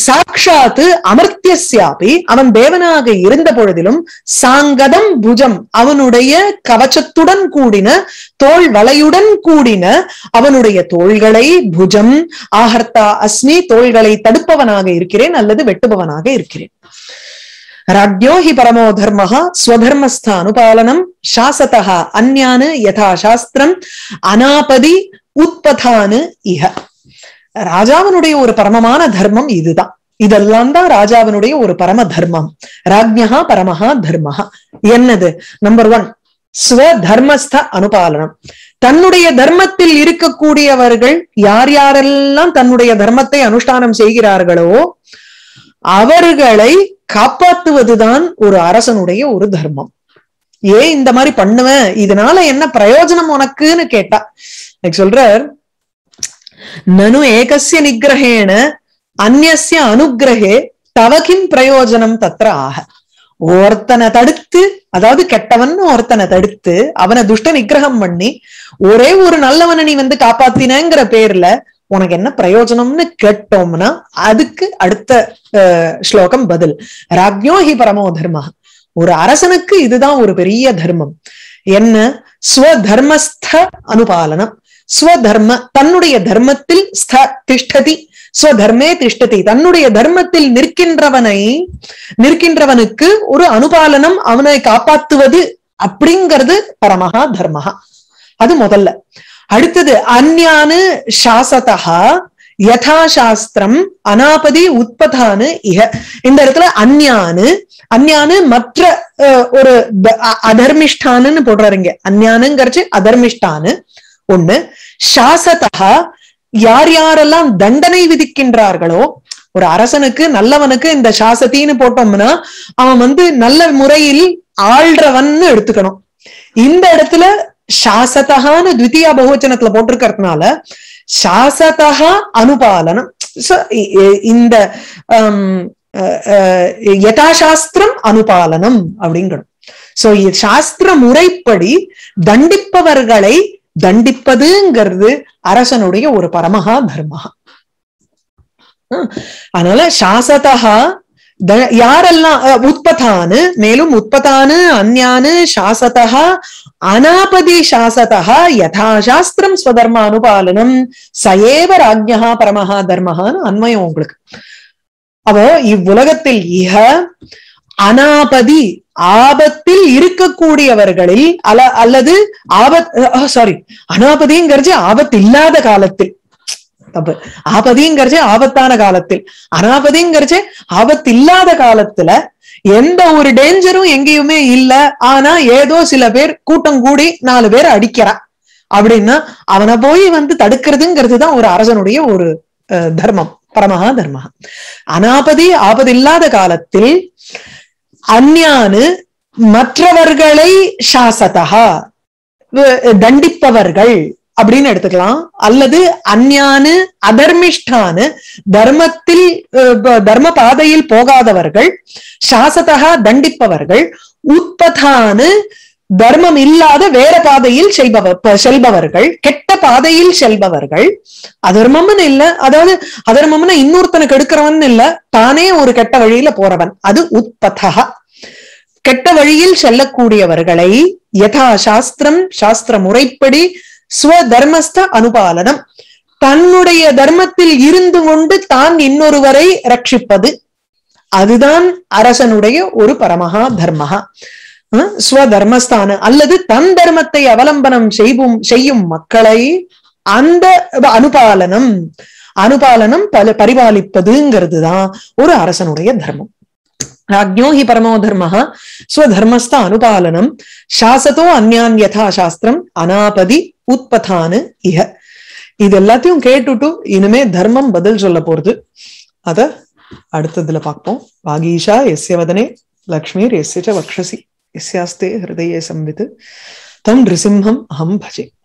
சாட்சாத்து அமர்த்தியசியாபி அவன் தேவனாக இருந்த பொழுதிலும் சாங்கதம் புஜம். அவனுடைய கவச்சத்துடன் கூடின தோல் வலையுடன் கூடின அவனுடைய தோள்களை புஜம். ஆஹர்த்தா அஸ்மி தோள்களை தடுப்பவனாக இருக்கிறேன் அல்லது வெட்டுபவனாக இருக்கிறேன். ராஜ்யோ ஹி பரமோ தர்மஹா ஸ்வதர்மஸ்த அனுபாலனம் சாசதா அந்யானு யதா சாஸ்திரம் அனாபதி உத்பதானு இஹ. ராஜாவினுடைய ஒரு பரமமான தர்மம் இதுதான். இதெல்லாம் தான் ராஜாவினுடைய ஒரு பரம தர்மம். ராஜ்யா பரமஹா தர்மஹா. என்னது? நம்பர் ஒன் ஸ்வதர்மஸ்த அனுபாலனம். தன்னுடைய தர்மத்தில் இருக்கக்கூடியவர்கள் யார் யாரெல்லாம் தன்னுடைய தர்மத்தை அனுஷ்டானம் செய்கிறார்களோ அவர்களை காப்பாத்துவதுதான் ஒரு அரசனுடைய ஒரு தர்மம். ஏன் இந்த மாதிரி பண்ணுவேன் இதனால என்ன பிரயோஜனம் உனக்குன்னு கேட்டா. சொல்றார் நனு ஏகசிய நிகிரகேண அந்நிய அனுகிரகே தவகின் பிரயோஜனம் தத்திர ஆக ஒருத்தனை தடுத்து அதாவது கெட்டவன் ஒருத்தனை தடுத்து அவனை துஷ்ட நிகிரகம் பண்ணி ஒரே ஒரு நல்லவனை நீ வந்து காப்பாத்தினங்கிற பேர்ல உனக்கு என்ன பிரயோஜனம்னு கேட்டோம்னா அதுக்கு அடுத்த ஸ்லோகம் பதில். ராஜ்யோ ஹி பரமோ தர்ம. ஒரு அரசனுக்கு இதுதான் ஒரு பெரிய தர்மம். என்ன? ஸ்வதர்மஸ்த அனுபாலனம். ஸ்வதர்ம தன்னுடைய தர்மத்தில் ஸ்த திஷ்டதி. ஸ்வதர்மே திஷ்டதி. தன்னுடைய தர்மத்தில் நிற்கின்றவனை நிற்கின்றவனுக்கு ஒரு அனுபாலனம் அவனை காப்பாத்துவது அப்படிங்கிறது பரமஹா தர்மஹா. அது முதல்ல. அடுத்தது அந்யானு சாசதா யதா சாஸ்திரம் அனாபதி உற்பதானு இக இந்த இடத்துல அந்யானு அந்யானு மற்ற ஒரு அதர்மிஷ்டானுன்னு போடுறாருங்க அந்யானுங்கிறச்சு அதர்மிஷ்டானு. ஒண்ணு சாசதா யார் யாரெல்லாம் தண்டனை விதிக்கின்றார்களோ ஒரு அரசனுக்கு நல்லவனுக்கு இந்த சாசத்தின்னு போட்டோம்னா அவன் வந்து நல்ல முறையில் ஆள்றவன்னு எடுத்துக்கணும். இந்த இடத்துல சாசதகான்னு த்வித்தியா பகுவச்சனத்துல போட்டிருக்கிறதுனால சாசதா அனுபாலனம். இந்த யதாசாஸ்திரம் அனுபாலனம் அப்படிங்கணும். சோ சாஸ்திர முறைப்படி தண்டிப்பவர்களை தண்டிப்பதுங்கிறது அரசனுடைய ஒரு பரமஹா தர்மஹா. அதனால சாசதா யாரெல்லாம் உற்பத்தானு மேலும் உற்பத்தானு அந்யானு சாசதா அனாபதி சாசதா யதாசாஸ்திரம் ஸ்வதர்ம அனுபாலனம் சயேவ ராஜ்யா பரமஹா தர்மஹான்னு அன்மயம் உங்களுக்கு. அப்போ இவ்வுலகத்தில் இக அனாபதி ஆபத்தில் இருக்கக்கூடியவர்களில் அல அல்லது ஆபத் சாரி அனாபதிங்கிறது ஆபத்து இல்லாத காலத்தில். தப்பு. ஆபதிங்கிறது ஆபத்தான காலத்தில். அனாபதிங்கிறது ஆபத்து இல்லாத காலத்துல எந்த ஒரு டேஞ்சரும் எங்கேயுமே இல்ல. ஆனா ஏதோ சில பேர் கூட்டம் கூடி நாலு பேர் அடிக்கிறான் அப்படின்னா அவனை போய் வந்து தடுக்கிறதுங்கிறது தான் ஒரு அரசனுடைய ஒரு தர்மம். பரமஹா தர்மஹா. அனாபதி ஆபது இல்லாத காலத்தில் அந்யானு மற்றவர்களை சாசதா தண்டிப்பவர்கள் அப்படின்னு எடுத்துக்கலாம். அல்லது அந்யானு அதர்மிஷ்டானு தர்மத்தில் தர்ம பாதையில் போகாதவர்கள் சாசதா தண்டிப்பவர்கள் உற்பதானு தர்மம் இல்லாத வேற பாதையில் செல்பவர் செல்பவர்கள் கெட்ட பாதையில் செல்பவர்கள். அதர்மம்னு இல்ல. அதாவது அதர்மம்னு இன்னொருத்தனுக்கு எடுக்கிறவன் இல்ல. தானே ஒரு கெட்ட வழியில போறவன். அது உத்பதா கெட்ட வழியில் செல்லக்கூடியவர்களை யதா சாஸ்திரம் சாஸ்திர முறைப்படி ஸ்வதர்மஸ்த அனுபாலனம். தன்னுடைய தர்மத்தில் இருந்து கொண்டு தான் இன்னொருவரை ரட்சிப்பது. அதுதான் அரசனுடைய ஒரு பரமஹா தர்மஹா. ஸ்வதர்மஸ்தான அல்லது தன் தர்மத்தை அவலம்பனம் செய்வும் செய்யும் மக்களை அந்த அனுபாலனம் அனுபாலனம் பல பரிபாலிப்பதுங்கிறது தான் ஒரு அரசனுடைய தர்மம். ராஜ்யோஹி பரமோ தர்ம ஸ்வதர்மஸ்த அனுபாலனம் சாசதோ அந்யான் யதா சாஸ்திரம் அனாபதி உற்பதானு இஹ இது எல்லாத்தையும் கேட்டுட்டு இனிமே தர்மம் பதில் சொல்ல போறது. அத அடுத்ததுல பார்ப்போம். வாகீஷா எஸ்ய வதனே லக்ஷ்மீர் எஸ்ய வக்ஷசி. यस्यास्ते हृदये संवित्। तं नृसिंहं अहं भजे।